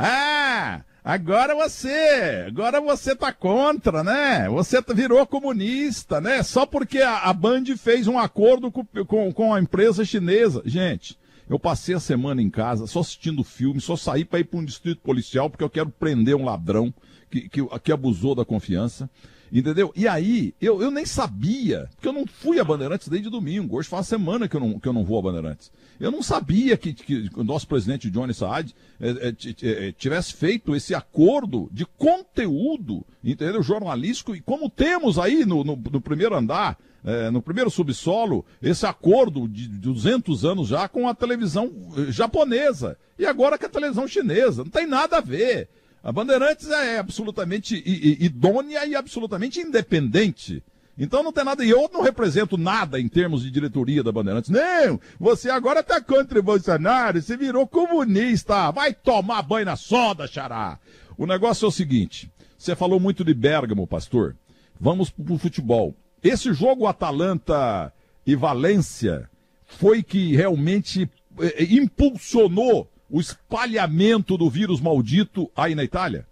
Ah, agora você, agora você tá contra, né? Você tá, virou comunista, né? Só porque a, a Band fez um acordo com, com, com a empresa chinesa. Gente, eu passei a semana em casa só assistindo filme, só saí para ir para um distrito policial porque eu quero prender um ladrão que, que, que abusou da confiança. Entendeu? E aí, eu, eu nem sabia, porque eu não fui a Bandeirantes desde domingo. Hoje faz uma semana que eu não, que eu não vou a Bandeirantes. Eu não sabia que, que o nosso presidente Johnny Saad é, é, tivesse feito esse acordo de conteúdo, entendeu? Jornalístico, e como temos aí no, no, no primeiro andar, é, no primeiro subsolo, esse acordo de 200 anos já com a televisão japonesa. E agora com a televisão chinesa. Não tem nada a ver. A Bandeirantes é absolutamente idônea e absolutamente independente. Então não tem nada, e eu não represento nada em termos de diretoria da Bandeirantes. Não, você agora está contra o Bolsonaro, você virou comunista, vai tomar banho na soda, xará. O negócio é o seguinte, você falou muito de Bergamo, pastor. Vamos para o futebol. Esse jogo Atalanta e Valência foi que realmente eh, impulsionou o espalhamento do vírus maldito aí na Itália?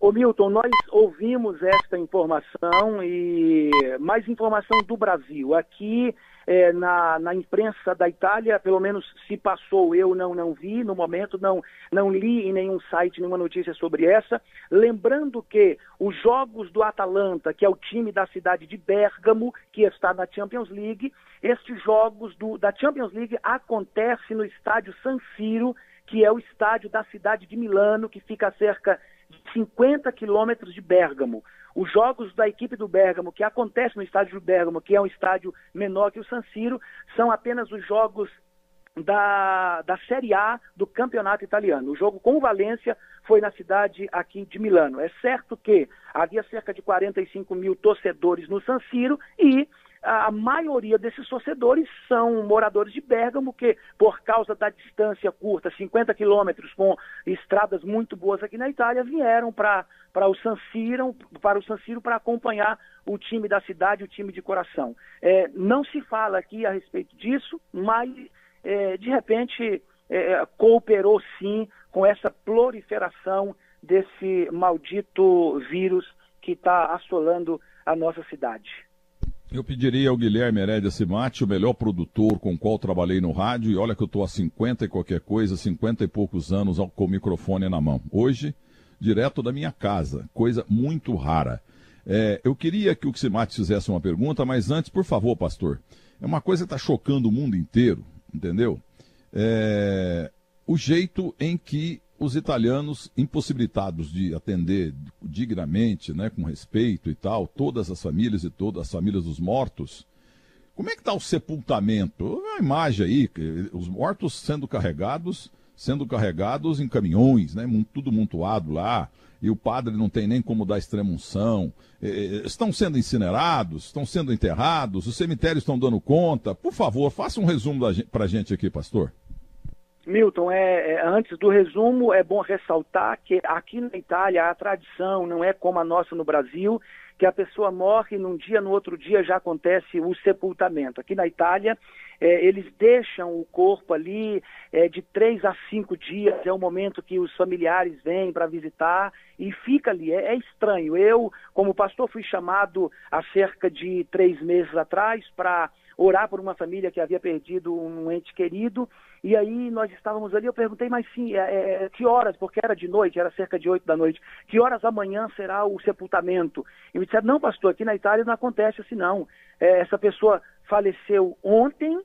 Ô Milton, nós ouvimos esta informação e mais informação do Brasil. Aqui é, na, na, imprensa da Itália, pelo menos se passou, eu não, não vi no momento, não, não li em nenhum site nenhuma notícia sobre essa. Lembrando que os jogos do Atalanta, que é o time da cidade de Bergamo, que está na Champions League, estes jogos do, da Champions League acontecem no estádio San Siro, que é o estádio da cidade de Milano, que fica a cerca de 50 quilômetros de Bergamo. Os jogos da equipe do Bergamo, que acontecem no estádio do Bergamo, que é um estádio menor que o San Siro, são apenas os jogos da, da Série A do campeonato italiano. O jogo com o Valência foi na cidade aqui de Milano. É certo que havia cerca de 45 mil torcedores no San Siro e a maioria desses torcedores são moradores de Bergamo, que por causa da distância curta, 50 quilômetros, com estradas muito boas aqui na Itália, vieram para o San Siro, para o San Siro para acompanhar o time da cidade, o time de coração. É, não se fala aqui a respeito disso, mas é, de repente é, cooperou sim com essa proliferação desse maldito vírus que está assolando a nossa cidade. Eu pediria ao Guilherme Herédia Simati, o melhor produtor com o qual trabalhei no rádio, e olha que eu estou há 50 e qualquer coisa, 50 e poucos anos com o microfone na mão. Hoje, direto da minha casa, coisa muito rara. É, eu queria que o Simati fizesse uma pergunta, mas antes, por favor, pastor, é uma coisa que está chocando o mundo inteiro, entendeu? É, o jeito em que os italianos, impossibilitados de atender dignamente, né, com respeito e tal, todas as famílias e todas as famílias dos mortos, como é que está o sepultamento? A imagem aí, os mortos sendo carregados, sendo carregados em caminhões, né, tudo montuado lá, e o padre não tem nem como dar extremunção. Estão sendo incinerados, estão sendo enterrados, os cemitérios estão dando conta. Por favor, faça um resumo para a gente aqui, pastor. Milton, é, é, antes do resumo, é bom ressaltar que aqui na Itália a tradição não é como a nossa no Brasil, que a pessoa morre num dia, no outro dia já acontece o sepultamento. Aqui na Itália, é, eles deixam o corpo ali é, de três a cinco dias, é o momento que os familiares vêm para visitar e fica ali. É, é, estranho. Eu, como pastor, fui chamado há cerca de três meses atrás para orar por uma família que havia perdido um ente querido. E aí nós estávamos ali, eu perguntei, mas sim, é, é, que horas, porque era de noite, era cerca de oito da noite, que horas amanhã será o sepultamento? E me disseram, não, pastor, aqui na Itália não acontece assim não. É, essa pessoa faleceu ontem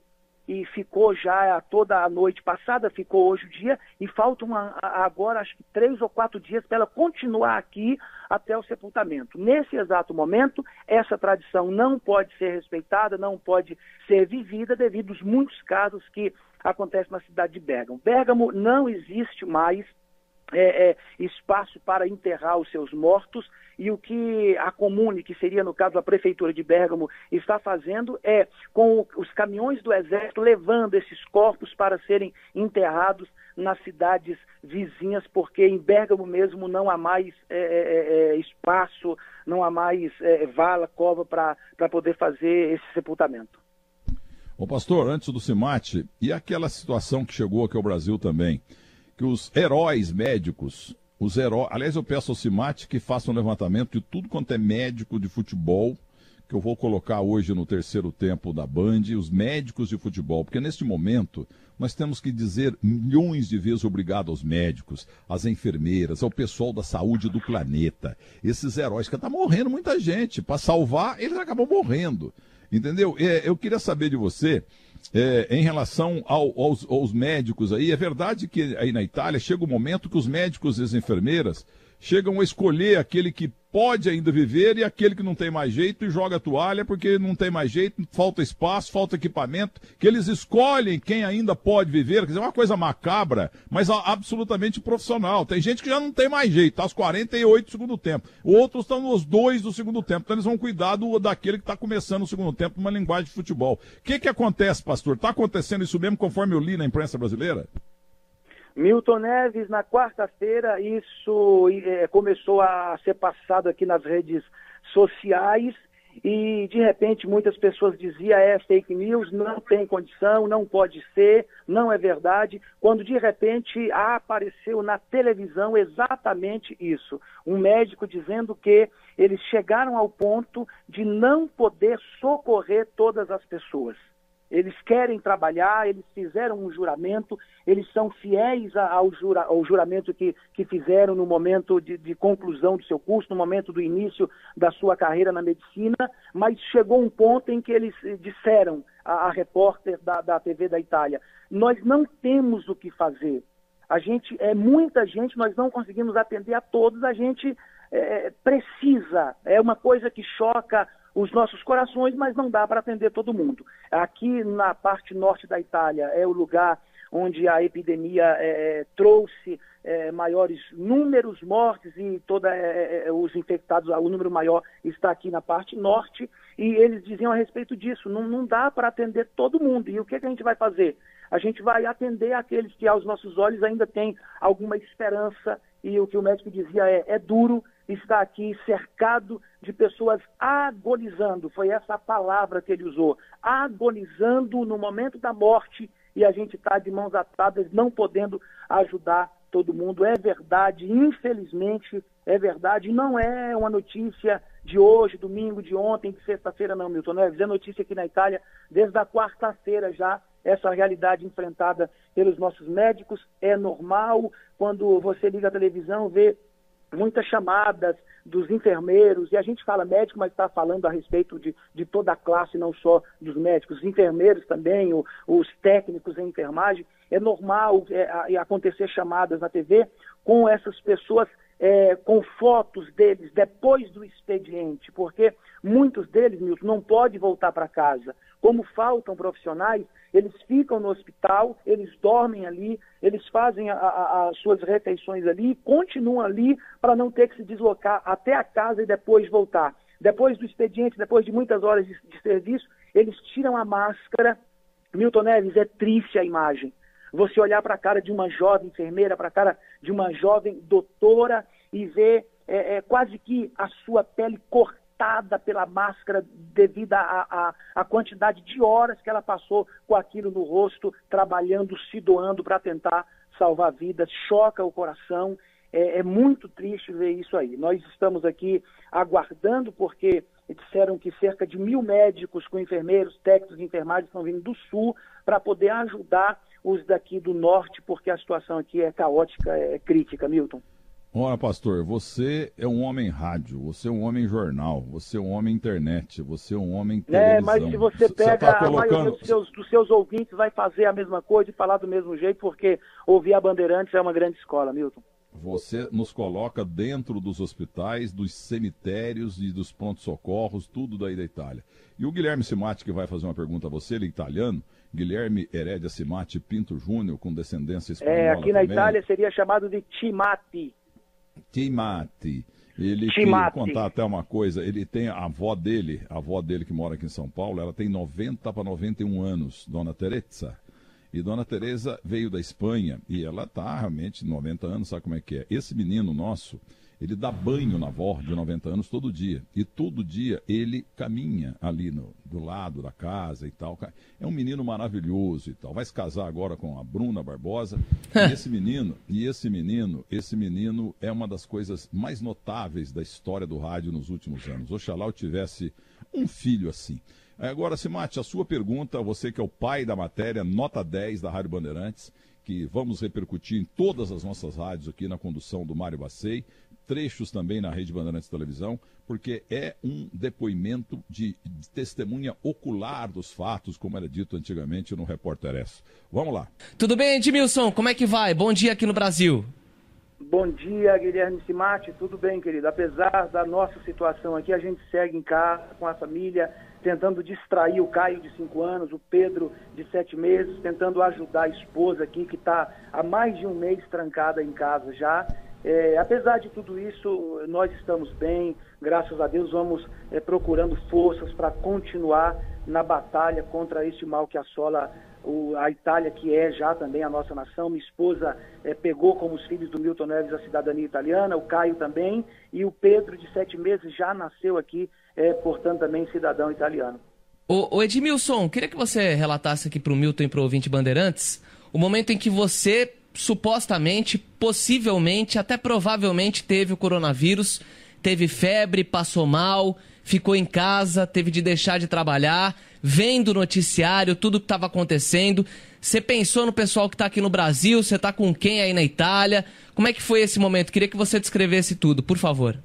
e ficou já toda a noite passada, ficou hoje o dia, e faltam agora acho que três ou quatro dias para ela continuar aqui até o sepultamento. Nesse exato momento, essa tradição não pode ser respeitada, não pode ser vivida devido aos muitos casos que acontecem na cidade de Bergamo. Bergamo não existe mais é, é, espaço para enterrar os seus mortos e o que a Comune, que seria no caso a Prefeitura de Bergamo, está fazendo é, com os caminhões do Exército, levando esses corpos para serem enterrados nas cidades vizinhas, porque em Bergamo mesmo não há mais é, é, é, é espaço, não há mais vala, cova para poder fazer esse sepultamento. Ô pastor, antes do Cimate, e aquela situação que chegou aqui ao Brasil também? Que os heróis médicos, os heróis. Aliás, eu peço ao CIMAT que faça um levantamento de tudo quanto é médico de futebol, que eu vou colocar hoje no terceiro tempo da Band, os médicos de futebol, porque neste momento nós temos que dizer milhões de vezes obrigado aos médicos, às enfermeiras, ao pessoal da saúde do planeta. Esses heróis que está morrendo muita gente. Para salvar, eles acabam morrendo. Entendeu? É, eu queria saber de você é, em relação ao, aos, aos, médicos aí, é verdade que aí na Itália chega o um momento que os médicos e as enfermeiras chegam a escolher aquele que pode ainda viver e aquele que não tem mais jeito e joga a toalha porque não tem mais jeito, falta espaço, falta equipamento, que eles escolhem quem ainda pode viver, quer dizer, é uma coisa macabra, mas absolutamente profissional. Tem gente que já não tem mais jeito, está aos 48 do segundo tempo. Outros estão nos dois do segundo tempo, então eles vão cuidar do, daquele que está começando o segundo tempo numa linguagem de futebol. O que que acontece, pastor? Está acontecendo isso mesmo conforme eu li na imprensa brasileira? Milton Neves, na quarta-feira, isso é, começou a ser passado aqui nas redes sociais e de repente muitas pessoas diziam é fake news, não tem condição, não pode ser, não é verdade, quando de repente apareceu na televisão exatamente isso, um médico dizendo que eles chegaram ao ponto de não poder socorrer todas as pessoas. Eles querem trabalhar, eles fizeram um juramento, eles são fiéis ao, jura, ao juramento que, que fizeram no momento de, de, conclusão do seu curso, no momento do início da sua carreira na medicina, mas chegou um ponto em que eles disseram à, à repórter da, da TV da Itália: nós não temos o que fazer. A gente é muita gente, nós não conseguimos atender a todos, a gente é, precisa. É uma coisa que choca os nossos corações, mas não dá para atender todo mundo. Aqui na parte norte da Itália é o lugar onde a epidemia é, é trouxe é, maiores números mortes e todos é, é, os infectados, o número maior está aqui na parte norte, e eles diziam a respeito disso, não, não dá para atender todo mundo. E o que, que a gente vai fazer? A gente vai atender aqueles que aos nossos olhos ainda têm alguma esperança, e o que o médico dizia é, é duro, está aqui cercado de pessoas agonizando. Foi essa a palavra que ele usou. Agonizando no momento da morte e a gente está de mãos atadas, não podendo ajudar todo mundo. É verdade, infelizmente, é verdade. Não é uma notícia de hoje, domingo, de ontem, de sexta-feira, não, Milton Neves. É notícia aqui na Itália desde a quarta-feira já. Essa realidade enfrentada pelos nossos médicos é normal. Quando você liga a televisão, vê muitas chamadas dos enfermeiros, e a gente fala médico, mas está falando a respeito de, de toda a classe, não só dos médicos, os enfermeiros também, o, os técnicos em enfermagem. É normal é, acontecer chamadas na TV com essas pessoas é, com fotos deles depois do expediente, porque muitos deles, Milton, não podem voltar para casa. Como faltam profissionais, eles ficam no hospital, eles dormem ali, eles fazem as suas refeições ali, continuam ali para não ter que se deslocar até a casa e depois voltar. Depois do expediente, depois de muitas horas de, de serviço, eles tiram a máscara. Milton Neves, é triste a imagem. Você olhar para a cara de uma jovem enfermeira, para a cara de uma jovem doutora e ver é, é, quase que a sua pele cortada pela máscara devido à quantidade de horas que ela passou com aquilo no rosto, trabalhando, se doando para tentar salvar vidas. Choca o coração. É, é, muito triste ver isso aí. Nós estamos aqui aguardando, porque disseram que cerca de mil médicos com enfermeiros, técnicos e enfermagem estão vindo do sul para poder ajudar os daqui do norte, porque a situação aqui é caótica, é crítica, Milton. Ora, pastor, você é um homem rádio, você é um homem jornal, você é um homem internet, você é um homem televisão. É, mas se você pega tá colocando... a maioria dos seus, dos seus ouvintes vai fazer a mesma coisa e falar do mesmo jeito, porque ouvir a Bandeirantes é uma grande escola, Milton. Você nos coloca dentro dos hospitais, dos cemitérios e dos prontos-socorros, tudo daí da Itália. E o Guilherme Simati, que vai fazer uma pergunta a você, ele é italiano, Guilherme Herédia Simati Pinto Júnior, com descendência espanhola É, aqui na também. Itália seria chamado de Timati. Timati. Ele queria contar até uma coisa, ele tem a avó dele, a avó dele que mora aqui em São Paulo, ela tem 90 para 91 anos, Dona Teresa. E Dona Teresa veio da Espanha e ela está realmente 90 anos, sabe como é que é? Esse menino nosso, ele dá banho na avó de 90 anos todo dia. E todo dia ele caminha ali no, do lado da casa e tal. É um menino maravilhoso e tal. Vai se casar agora com a Bruna Barbosa. e esse menino, e esse menino, esse menino é uma das coisas mais notáveis da história do rádio nos últimos anos. Oxalá eu tivesse um filho assim. Agora, Simate, a sua pergunta, você que é o pai da matéria, nota 10 da Rádio Bandeirantes, que vamos repercutir em todas as nossas rádios aqui na condução do Mário Bacei trechos também na Rede Bandeirantes Televisão, porque é um depoimento de, de, testemunha ocular dos fatos, como era dito antigamente no Repórter S. Vamos lá. Tudo bem, Edmilson? Como é que vai? Bom dia aqui no Brasil. Bom dia, Guilherme Simati. Tudo bem, querido? Apesar da nossa situação aqui, a gente segue em casa com a família, tentando distrair o Caio de cinco anos, o Pedro de sete meses, tentando ajudar a esposa aqui, que está há mais de um mês trancada em casa já. É, apesar de tudo isso, nós estamos bem, graças a Deus, vamos é, procurando forças para continuar na batalha contra este mal que assola o, a Itália, que é já também a nossa nação. Minha esposa é, pegou como os filhos do Milton Neves a cidadania italiana, o Caio também, e o Pedro, de sete meses, já nasceu aqui, é, portanto, também cidadão italiano. O, o Edmilson, queria que você relatasse aqui para o Milton e para o ouvinte Bandeirantes o momento em que você supostamente, possivelmente, até provavelmente teve o coronavírus, teve febre, passou mal, ficou em casa, teve de deixar de trabalhar, vendo o noticiário, tudo que estava acontecendo. Você pensou no pessoal que está aqui no Brasil? Você está com quem aí na Itália? Como é que foi esse momento? Queria que você descrevesse tudo, por favor.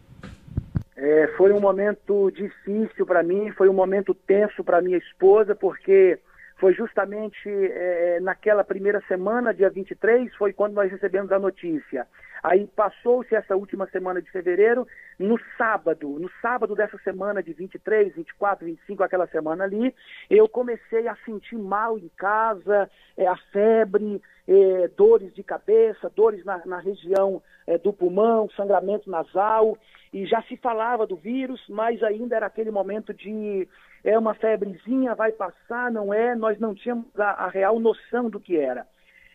É, foi um momento difícil para mim, foi um momento tenso para minha esposa, porque foi justamente é, naquela primeira semana, dia 23, foi quando nós recebemos a notícia. Aí passou-se essa última semana de fevereiro, no sábado, no sábado dessa semana de 23, 24, 25, aquela semana ali, eu comecei a sentir mal em casa, é, a febre, é, dores de cabeça, dores na, na região é, do pulmão, sangramento nasal, e já se falava do vírus, mas ainda era aquele momento de é uma febrezinha, vai passar, não é? Nós não tínhamos a, a real noção do que era.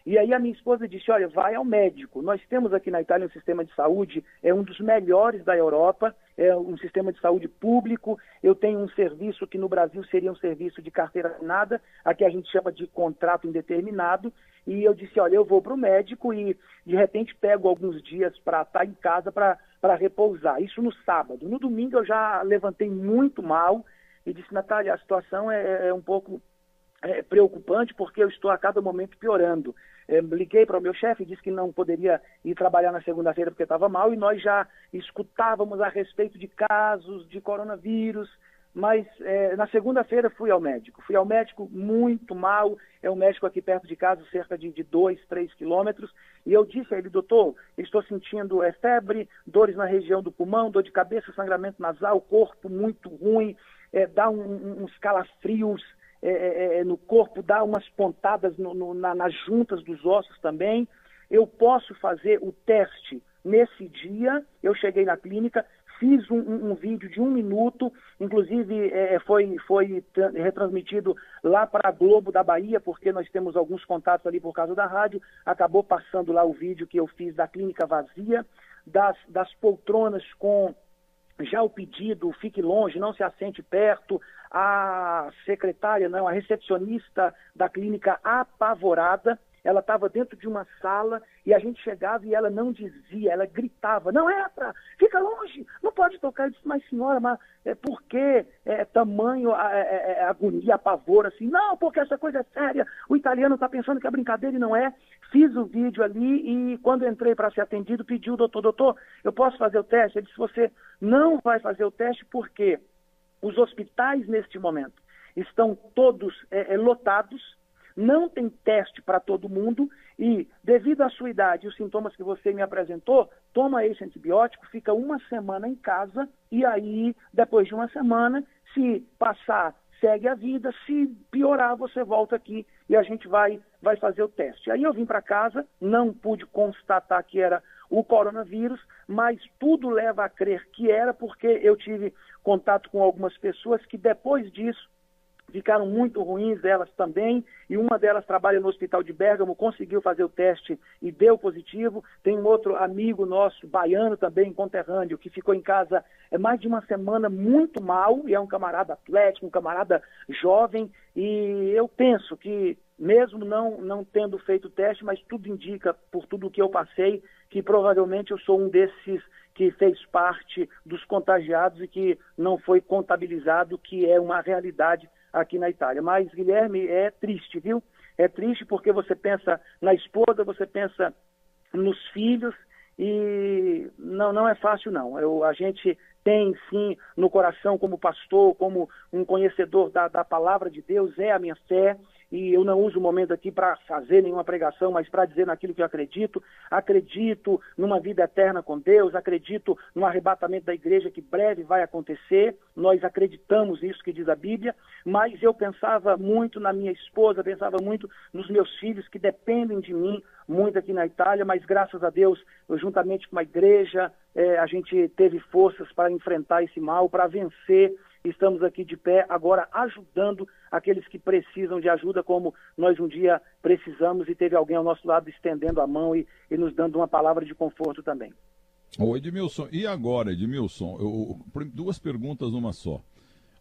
E aí a minha esposa disse, olha, vai ao médico. Nós temos aqui na Itália um sistema de saúde, é um dos melhores da Europa, é um sistema de saúde público. Eu tenho um serviço que no Brasil seria um serviço de carteira assinada, aqui a gente chama de contrato indeterminado. E eu disse, olha, eu vou para o médico e de repente pego alguns dias para estar tá em casa para repousar. Isso no sábado. No domingo eu já levantei muito mal, e disse, Natália, a situação é, é, um pouco é, preocupante porque eu estou a cada momento piorando. É, liguei para o meu chefe, disse que não poderia ir trabalhar na segunda-feira porque estava mal e nós já escutávamos a respeito de casos de coronavírus, mas é, na segunda-feira fui ao médico. Fui ao médico muito mal, é um médico aqui perto de casa, cerca de, de dois, três quilômetros, e eu disse a ele, doutor, estou sentindo é, febre, dores na região do pulmão, dor de cabeça, sangramento nasal, corpo muito ruim, é, dá um, uns calafrios é, é, é, no corpo, dá umas pontadas no, no, na, nas juntas dos ossos também. Eu posso fazer o teste nesse dia. Eu cheguei na clínica, fiz um, um, vídeo de um minuto, inclusive é, foi, foi retransmitido lá para a Globo da Bahia, porque nós temos alguns contatos ali por causa da rádio. Acabou passando lá o vídeo que eu fiz da clínica vazia, das, das poltronas com já o pedido, fique longe, não se assente perto, a secretária, não, a recepcionista da clínica apavorada, ela estava dentro de uma sala e a gente chegava e ela não dizia, ela gritava, não entra, fica longe, não pode tocar. Eu disse, mas senhora, mas é, por que é, tamanho a, é, é, agonia, pavor assim? Não, porque essa coisa é séria, o italiano está pensando que é brincadeira e não é. Fiz o vídeo ali e quando entrei para ser atendido, pediu, doutor, doutor, eu posso fazer o teste? Ele disse, você não vai fazer o teste porque os hospitais neste momento estão todos é, é lotados, não tem teste para todo mundo e, devido à sua idade e os sintomas que você me apresentou, toma esse antibiótico, fica uma semana em casa e aí, depois de uma semana, se passar, segue a vida, se piorar, você volta aqui e a gente vai, vai fazer o teste. Aí eu vim para casa, não pude constatar que era o coronavírus, mas tudo leva a crer que era porque eu tive contato com algumas pessoas que depois disso ficaram muito ruins elas também, e uma delas trabalha no hospital de Bergamo, conseguiu fazer o teste e deu positivo. Tem um outro amigo nosso, baiano também, conterrâneo, que ficou em casa é mais de uma semana muito mal, e é um camarada atlético, um camarada jovem, e eu penso que, mesmo não, não tendo feito o teste, mas tudo indica, por tudo que eu passei, que provavelmente eu sou um desses que fez parte dos contagiados e que não foi contabilizado, que é uma realidade aqui na Itália. Mas, Guilherme, é triste, viu? É triste porque você pensa na esposa, você pensa nos filhos e não, não é fácil, não. Eu, a gente tem, sim, no coração, como pastor, como um conhecedor da, da palavra de Deus, é a minha fé, e eu não uso o momento aqui para fazer nenhuma pregação, mas para dizer naquilo que eu acredito. Acredito numa vida eterna com Deus, acredito no arrebatamento da igreja que breve vai acontecer. Nós acreditamos nisso que diz a Bíblia, mas eu pensava muito na minha esposa, pensava muito nos meus filhos que dependem de mim muito aqui na Itália, mas graças a Deus, eu, juntamente com a igreja, é, a gente teve forças para enfrentar esse mal, para vencer estamos aqui de pé agora ajudando aqueles que precisam de ajuda, como nós um dia precisamos e teve alguém ao nosso lado estendendo a mão e, e nos dando uma palavra de conforto também. Ô Edmilson, e agora, Edmilson? Eu, duas perguntas numa só.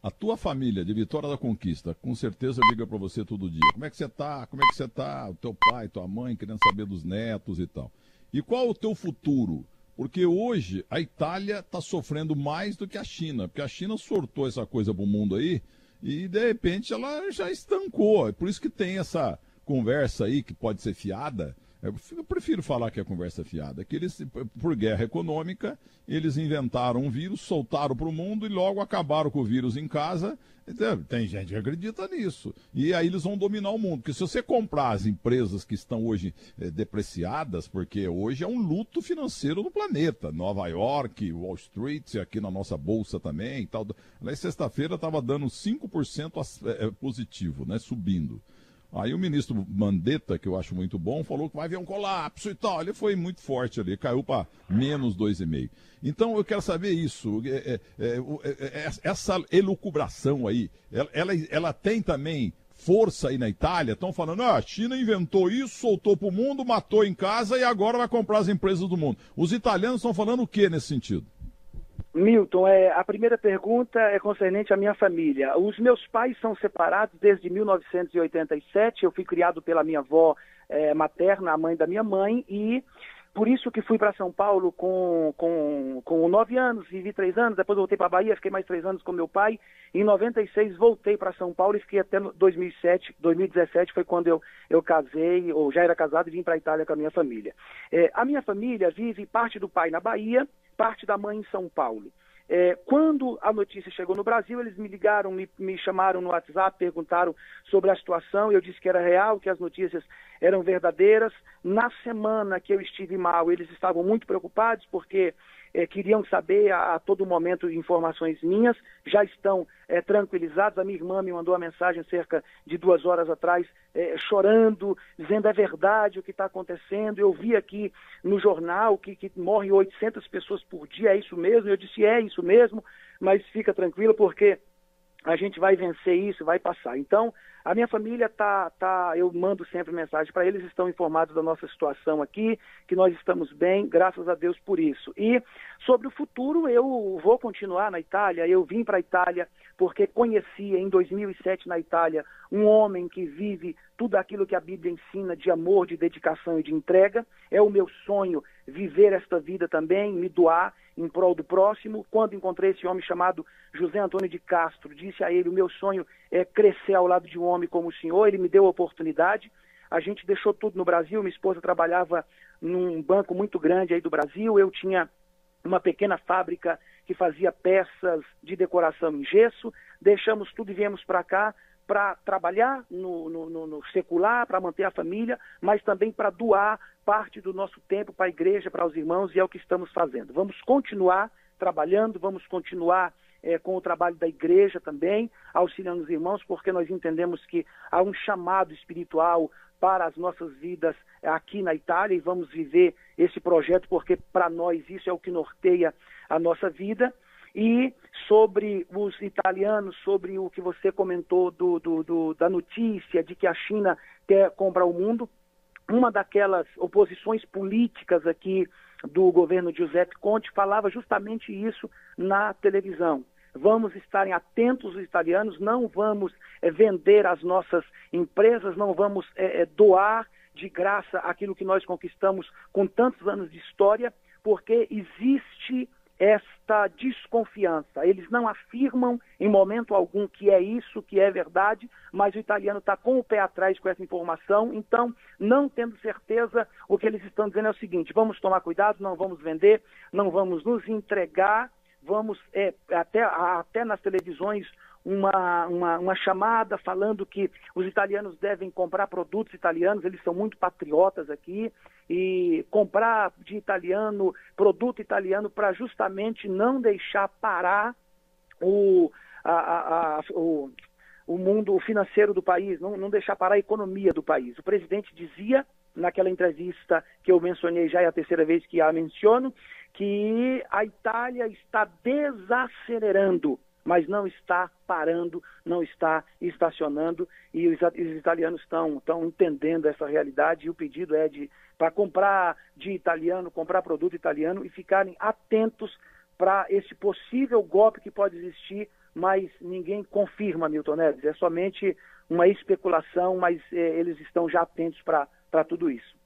A tua família de Vitória da Conquista, com certeza liga para você todo dia. Como é que você tá? Como é que você tá? O teu pai, tua mãe, querendo saber dos netos e tal. E qual o teu futuro? Porque hoje a Itália está sofrendo mais do que a China, porque a China sortou essa coisa para o mundo aí e de repente ela já estancou. É por isso que tem essa conversa aí que pode ser fiada Eu prefiro falar que é conversa fiada, que eles, por guerra econômica, eles inventaram um vírus, soltaram para o mundo e logo acabaram com o vírus em casa. Tem gente que acredita nisso. E aí eles vão dominar o mundo. Porque se você comprar as empresas que estão hoje é, depreciadas, porque hoje é um luto financeiro no planeta. Nova York, Wall Street, aqui na nossa bolsa também tal. Aliás, sexta-feira estava dando 5% é, positivo, né? Subindo. Aí o ministro Mandetta, que eu acho muito bom, falou que vai haver um colapso e tal. Ele foi muito forte ali, caiu para menos 2,5. Então eu quero saber isso. É, é, é, é, essa elucubração aí, ela, ela, ela, tem também força aí na Itália? Estão falando, ah, a China inventou isso, soltou para o mundo, matou em casa e agora vai comprar as empresas do mundo. Os italianos estão falando o que nesse sentido? Milton, é, a primeira pergunta é concernente à minha família. Os meus pais são separados desde 1987. Eu fui criado pela minha avó é, materna, a mãe da minha mãe, e por isso que fui para São Paulo com, com, com nove anos, vivi três anos, depois voltei para Bahia, fiquei mais três anos com meu pai. Em 96 voltei para São Paulo e fiquei até 2007, 2017 foi quando eu, eu casei, ou já era casado e vim para a Itália com a minha família. É, a minha família vive parte do pai na Bahia, parte da mãe em São Paulo. É, quando a notícia chegou no Brasil, eles me ligaram, me, me, chamaram no WhatsApp, perguntaram sobre a situação. Eu disse que era real, que as notícias eram verdadeiras. Na semana que eu estive mal, eles estavam muito preocupados porque é, queriam saber a, a, todo momento informações minhas, já estão é, tranquilizados. A minha irmã me mandou uma mensagem cerca de duas horas atrás, é, chorando, dizendo é verdade o que está acontecendo. Eu vi aqui no jornal que, que morrem 800 pessoas por dia, é isso mesmo? Eu disse, é isso mesmo, mas fica tranquilo porque a gente vai vencer isso, vai passar. Então, a minha família tá, tá, eu mando sempre mensagem para eles, estão informados da nossa situação aqui, que nós estamos bem, graças a Deus por isso. E sobre o futuro, eu vou continuar na Itália. Eu vim para a Itália porque conheci em 2007 na Itália um homem que vive tudo aquilo que a Bíblia ensina de amor, de dedicação e de entrega. É o meu sonho viver esta vida também, me doar em prol do próximo. Quando encontrei esse homem chamado José Antônio de Castro, disse a ele: O meu sonho é crescer ao lado de um homem como o senhor. Ele me deu a oportunidade. A gente deixou tudo no Brasil. Minha esposa trabalhava num banco muito grande aí do Brasil. Eu tinha uma pequena fábrica que fazia peças de decoração em gesso. Deixamos tudo e viemos para cá para trabalhar no, no, no secular, para manter a família, mas também para doar parte do nosso tempo para a igreja, para os irmãos, e é o que estamos fazendo. Vamos continuar trabalhando, vamos continuar é, com o trabalho da igreja também, auxiliando os irmãos, porque nós entendemos que há um chamado espiritual para as nossas vidas aqui na Itália e vamos viver esse projeto porque para nós isso é o que norteia a nossa vida. E sobre os italianos, sobre o que você comentou do, do, do, da notícia de que a China quer comprar o mundo, uma daquelas oposições políticas aqui do governo Giuseppe Conte falava justamente isso na televisão. Vamos estar atentos os italianos, não vamos é, vender as nossas empresas, não vamos é, doar de graça aquilo que nós conquistamos com tantos anos de história, porque existe esta desconfiança. Eles não afirmam em momento algum que é isso, que é verdade, mas o italiano está com o pé atrás com essa informação, então, não tendo certeza, o que eles estão dizendo é o seguinte: vamos tomar cuidado, não vamos vender, não vamos nos entregar, vamos é, até, até nas televisões uma, uma, uma, chamada falando que os italianos devem comprar produtos italianos, eles são muito patriotas aqui, e comprar de italiano, produto italiano, para justamente não deixar parar o, a, a, a, o, o mundo financeiro do país, não, não deixar parar a economia do país. O presidente dizia naquela entrevista que eu mencionei já é a terceira vez que a menciono, que a Itália está desacelerando mas não está parando, não está estacionando e os, os italianos estão, estão entendendo essa realidade e o pedido é de para comprar de italiano, comprar produto italiano e ficarem atentos para esse possível golpe que pode existir, mas ninguém confirma, Milton Neves, é somente uma especulação, mas é, eles estão já atentos para tudo isso.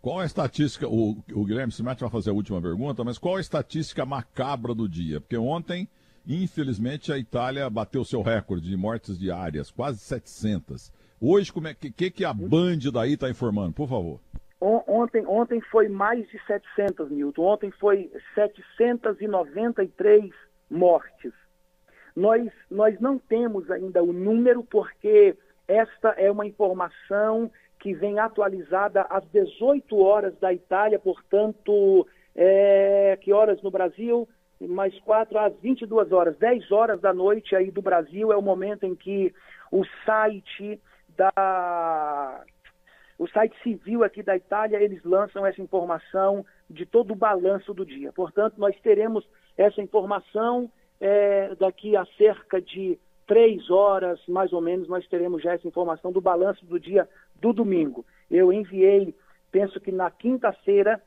Qual a estatística? O, o Guilherme Simete vai fazer a última pergunta, mas qual a estatística macabra do dia? Porque ontem Infelizmente, a Itália bateu seu recorde de mortes diárias, quase 700. Hoje, como é que, que, que a Band daí está informando? Por favor. ontem, ontem foi mais de 700, Milton. Ontem foi 793 mortes. Nós, nós não temos ainda o número porque esta é uma informação que vem atualizada às 18 horas da Itália, portanto, é, que horas no Brasil? Mais quatro às 22 horas, 10 horas da noite aí do Brasil é o momento em que o site da o site civil aqui da Itália, eles lançam essa informação de todo o balanço do dia. Portanto, nós teremos essa informação é, daqui a cerca de três horas, mais ou menos, nós teremos já essa informação do balanço do dia do domingo. Eu enviei, penso que na quinta-feira,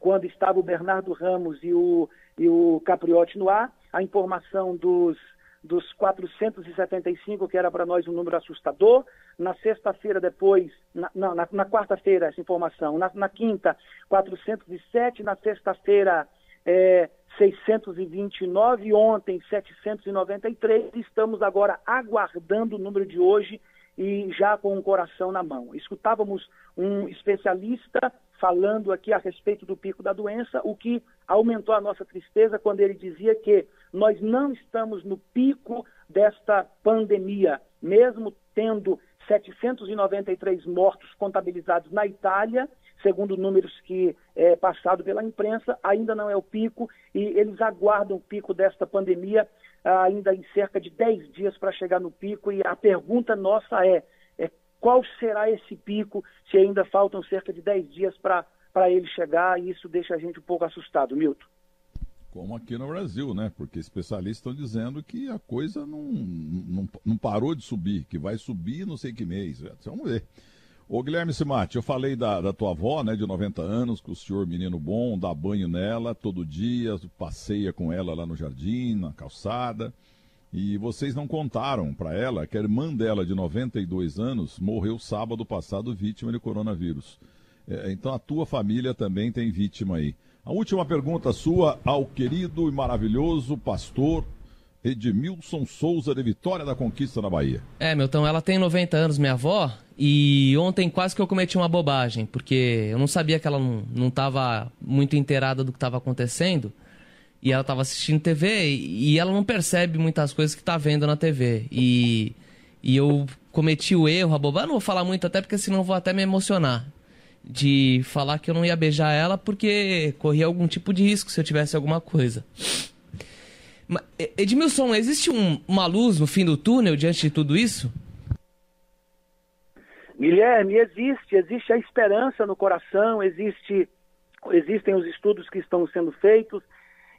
quando estava o Bernardo Ramos e o, e o Capriotti no ar, a informação dos, dos 475, que era para nós um número assustador. Na sexta-feira, depois, na, na, na quarta-feira, essa informação. Na, na, quinta, 407. Na sexta-feira, é, 629. Ontem, 793. Estamos agora aguardando o número de hoje e já com o coração na mão. Escutávamos um especialista falando aqui a respeito do pico da doença, o que aumentou a nossa tristeza quando ele dizia que nós não estamos no pico desta pandemia, mesmo tendo 793 mortos contabilizados na Itália, segundo números que é passado pela imprensa, ainda não é o pico e eles aguardam o pico desta pandemia ainda em cerca de 10 dias para chegar no pico. E a pergunta nossa é qual será esse pico se ainda faltam cerca de 10 dias para ele chegar? E isso deixa a gente um pouco assustado, Milton. Como aqui no Brasil, né? Porque especialistas estão dizendo que a coisa não, não, não parou de subir, que vai subir não sei que mês. Vamos ver. Ô Guilherme Simati, eu falei da, da, tua avó, né, de 90 anos, que o senhor, menino bom, dá banho nela todo dia, passeia com ela lá no jardim, na calçada. E vocês não contaram para ela que a irmã dela, de 92 anos, morreu sábado passado vítima de coronavírus. É, então a tua família também tem vítima aí. A última pergunta sua ao querido e maravilhoso pastor Edmilson Souza de Vitória da Conquista na Bahia. É, Milton, ela tem 90 anos, minha avó, e ontem quase que eu cometi uma bobagem, porque eu não sabia que ela não estava muito inteirada do que estava acontecendo, e ela estava assistindo TV, e ela não percebe muitas coisas que está vendo na TV. E, e eu cometi o erro, a bobagem, não vou falar muito até porque senão vou até me emocionar, de falar que eu não ia beijar ela porque corria algum tipo de risco se eu tivesse alguma coisa. Edmilson, existe um, uma luz no fim do túnel diante de tudo isso? Guilherme, existe, existe a esperança no coração, existe, existem os estudos que estão sendo feitos,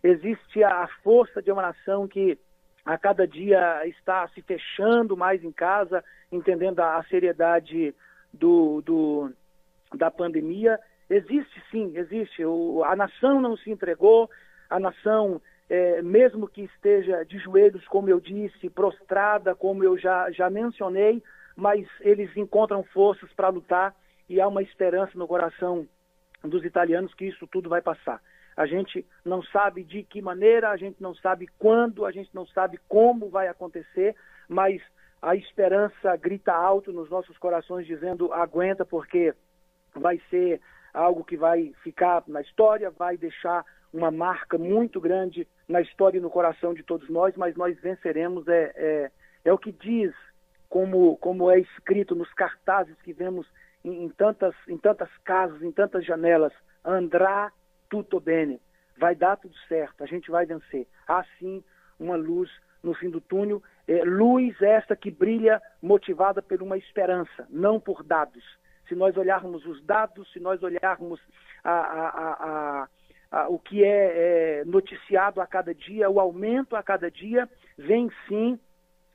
existe a força de uma nação que a cada dia está se fechando mais em casa, entendendo a, seriedade do, do, da pandemia. Existe sim, existe. O, a nação não se entregou, a nação é, mesmo que esteja de joelhos, como eu disse, prostrada, como eu já, já mencionei, mas eles encontram forças para lutar e há uma esperança no coração dos italianos que isso tudo vai passar. A gente não sabe de que maneira, a gente não sabe quando, a gente não sabe como vai acontecer, mas a esperança grita alto nos nossos corações dizendo aguenta porque vai ser algo que vai ficar na história, vai deixar uma marca muito grande na história e no coração de todos nós, mas nós venceremos, é, é, é o que diz, como, como é escrito nos cartazes que vemos em, em, tantas, em tantas casas, em tantas janelas, andrá tutto bene, vai dar tudo certo, a gente vai vencer. Há sim uma luz no fim do túnel, é, luz esta que brilha motivada por uma esperança, não por dados. Se nós olharmos os dados, se nós olharmos a, a, a, o que é, é, noticiado a cada dia, o aumento a cada dia, vem sim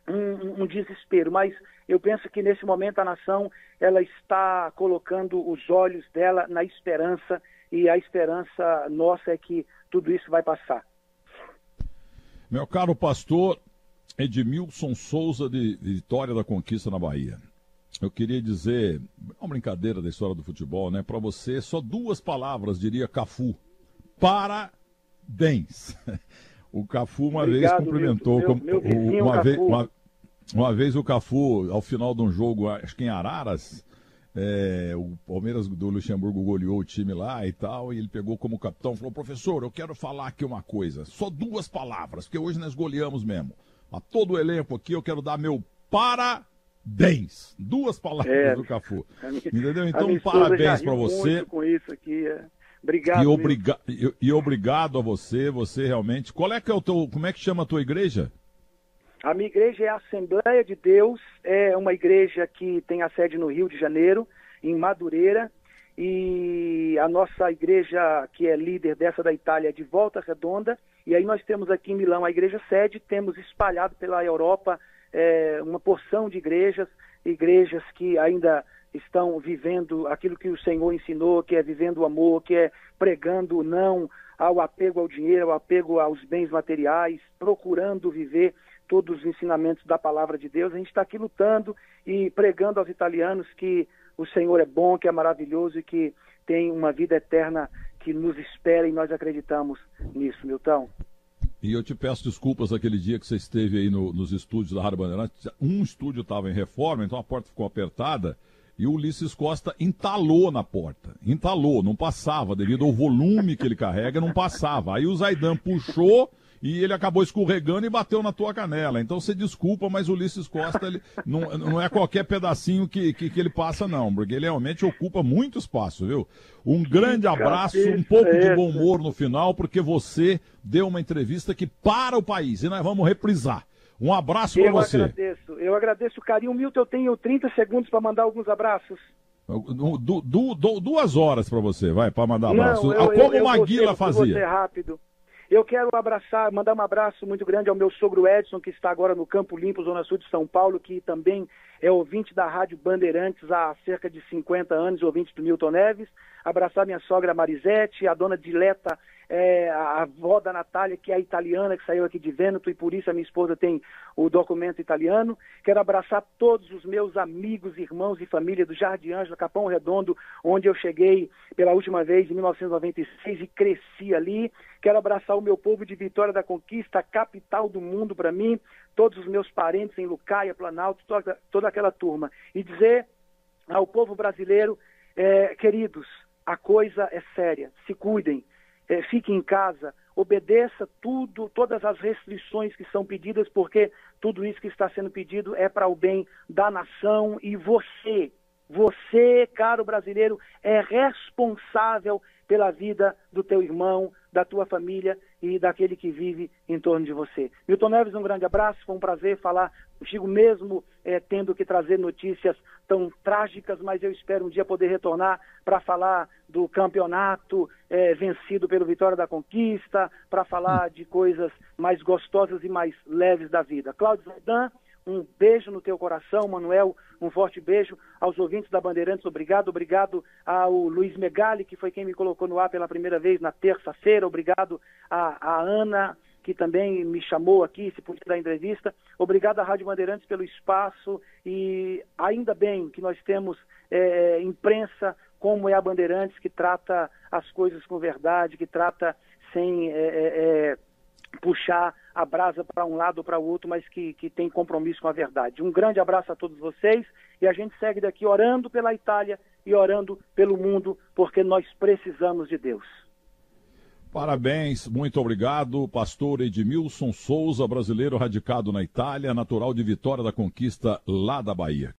um, um, desespero. Mas eu penso que nesse momento a nação ela está colocando os olhos dela na esperança e a esperança nossa é que tudo isso vai passar. Meu caro pastor Edmilson Souza de Vitória da Conquista na Bahia. Eu queria dizer, uma brincadeira da história do futebol, né? Para você, só duas palavras diria Cafu parabéns. O Cafu uma Obrigado, vez cumprimentou. Meu, meu, meu uma, vez, uma, uma, vez o Cafu, ao final de um jogo, acho que em Araras, É, o Palmeiras do Luxemburgo goleou o time lá e tal, e ele pegou como capitão e falou: professor, eu quero falar aqui uma coisa, só duas palavras, porque hoje nós goleamos mesmo. A todo o elenco aqui eu quero dar meu parabéns. Duas palavras é, do Cafu. Minha, Entendeu? Então, parabéns para você. com isso aqui, é. Obrigado. E, obriga e, e, obrigado a você, você realmente. Qual é que é o teu. Como é que chama a tua igreja? A minha igreja é a Assembleia de Deus, é uma igreja que tem a sede no Rio de Janeiro, em Madureira, e a nossa igreja, que é líder dessa da Itália, é de Volta Redonda, e aí nós temos aqui em Milão a igreja sede, temos espalhado pela Europa é, uma porção de igrejas, igrejas que ainda estão vivendo aquilo que o Senhor ensinou, que é vivendo o amor, que é pregando não ao apego ao dinheiro, ao apego aos bens materiais, procurando viver todos os ensinamentos da palavra de Deus. A gente está aqui lutando e pregando aos italianos que o Senhor é bom, que é maravilhoso e que tem uma vida eterna que nos espera e nós acreditamos nisso, Milton. E eu te peço desculpas aquele dia que você esteve aí no, nos estúdios da Rádio Bandeirantes. Um estúdio estava em reforma, então a porta ficou apertada e o Ulisses Costa entalou na porta. Entalou, não passava, devido ao volume que ele carrega, não passava. Aí o Zaidan puxou e ele acabou escorregando e bateu na tua canela. Então você desculpa, mas o Ulisses Costa ele, não, não é qualquer pedacinho que, que, que, ele passa, não, porque ele realmente ocupa muito espaço, viu? Um grande abraço, um pouco de bom humor no final, porque você deu uma entrevista que para o país e nós vamos reprisar. Um abraço para você. Eu agradeço, eu agradeço o carinho. Milton, eu tenho 30 segundos para mandar alguns abraços. Du, du, du, duas horas para você, vai, para mandar abraço. Não, eu, Como eu, eu Maguila fazia. Rápido. Eu quero abraçar, mandar um abraço muito grande ao meu sogro Edson, que está agora no Campo Limpo, Zona Sul de São Paulo, que também é ouvinte da Rádio Bandeirantes há cerca de 50 anos, ouvinte do Milton Neves. Abraçar minha sogra Marisete, a dona Dileta é, a avó da Natália, que é italiana, que saiu aqui de Vêneto, e por isso a minha esposa tem o documento italiano. Quero abraçar todos os meus amigos, irmãos e família do Jardim Ângela, Capão Redondo, onde eu cheguei pela última vez em 1996 e cresci ali. Quero abraçar o meu povo de Vitória da Conquista, capital do mundo para mim, todos os meus parentes em Lucaia, Planalto, toda, toda aquela turma. E dizer ao povo brasileiro, é, queridos, a coisa é séria, se cuidem é, fique em casa, obedeça tudo, todas as restrições que são pedidas, porque tudo isso que está sendo pedido é para o bem da nação. E você, você, caro brasileiro, é responsável pela vida do teu irmão, da tua família e daquele que vive em torno de você. Milton Neves, um grande abraço, foi um prazer falar contigo mesmo, é, tendo que trazer notícias tão trágicas, mas eu espero um dia poder retornar para falar do campeonato é, vencido pelo Vitória da Conquista, para falar de coisas mais gostosas e mais leves da vida. Cláudio Zaidan, um beijo no teu coração, Manuel. Um forte beijo aos ouvintes da Bandeirantes. Obrigado, obrigado ao Luiz Megali, que foi quem me colocou no ar pela primeira vez na terça-feira. Obrigado a Ana, que também me chamou aqui, se puder dar entrevista. Obrigado à Rádio Bandeirantes pelo espaço e ainda bem que nós temos é, imprensa como é a Bandeirantes, que trata as coisas com verdade, que trata sem é, é, é puxar a brasa para um lado ou para o outro, mas que, que tem compromisso com a verdade. Um grande abraço a todos vocês e a gente segue daqui orando pela Itália e orando pelo mundo, porque nós precisamos de Deus. Parabéns, muito obrigado, pastor Edmilson Souza, brasileiro radicado na Itália, natural de Vitória da Conquista, lá da Bahia.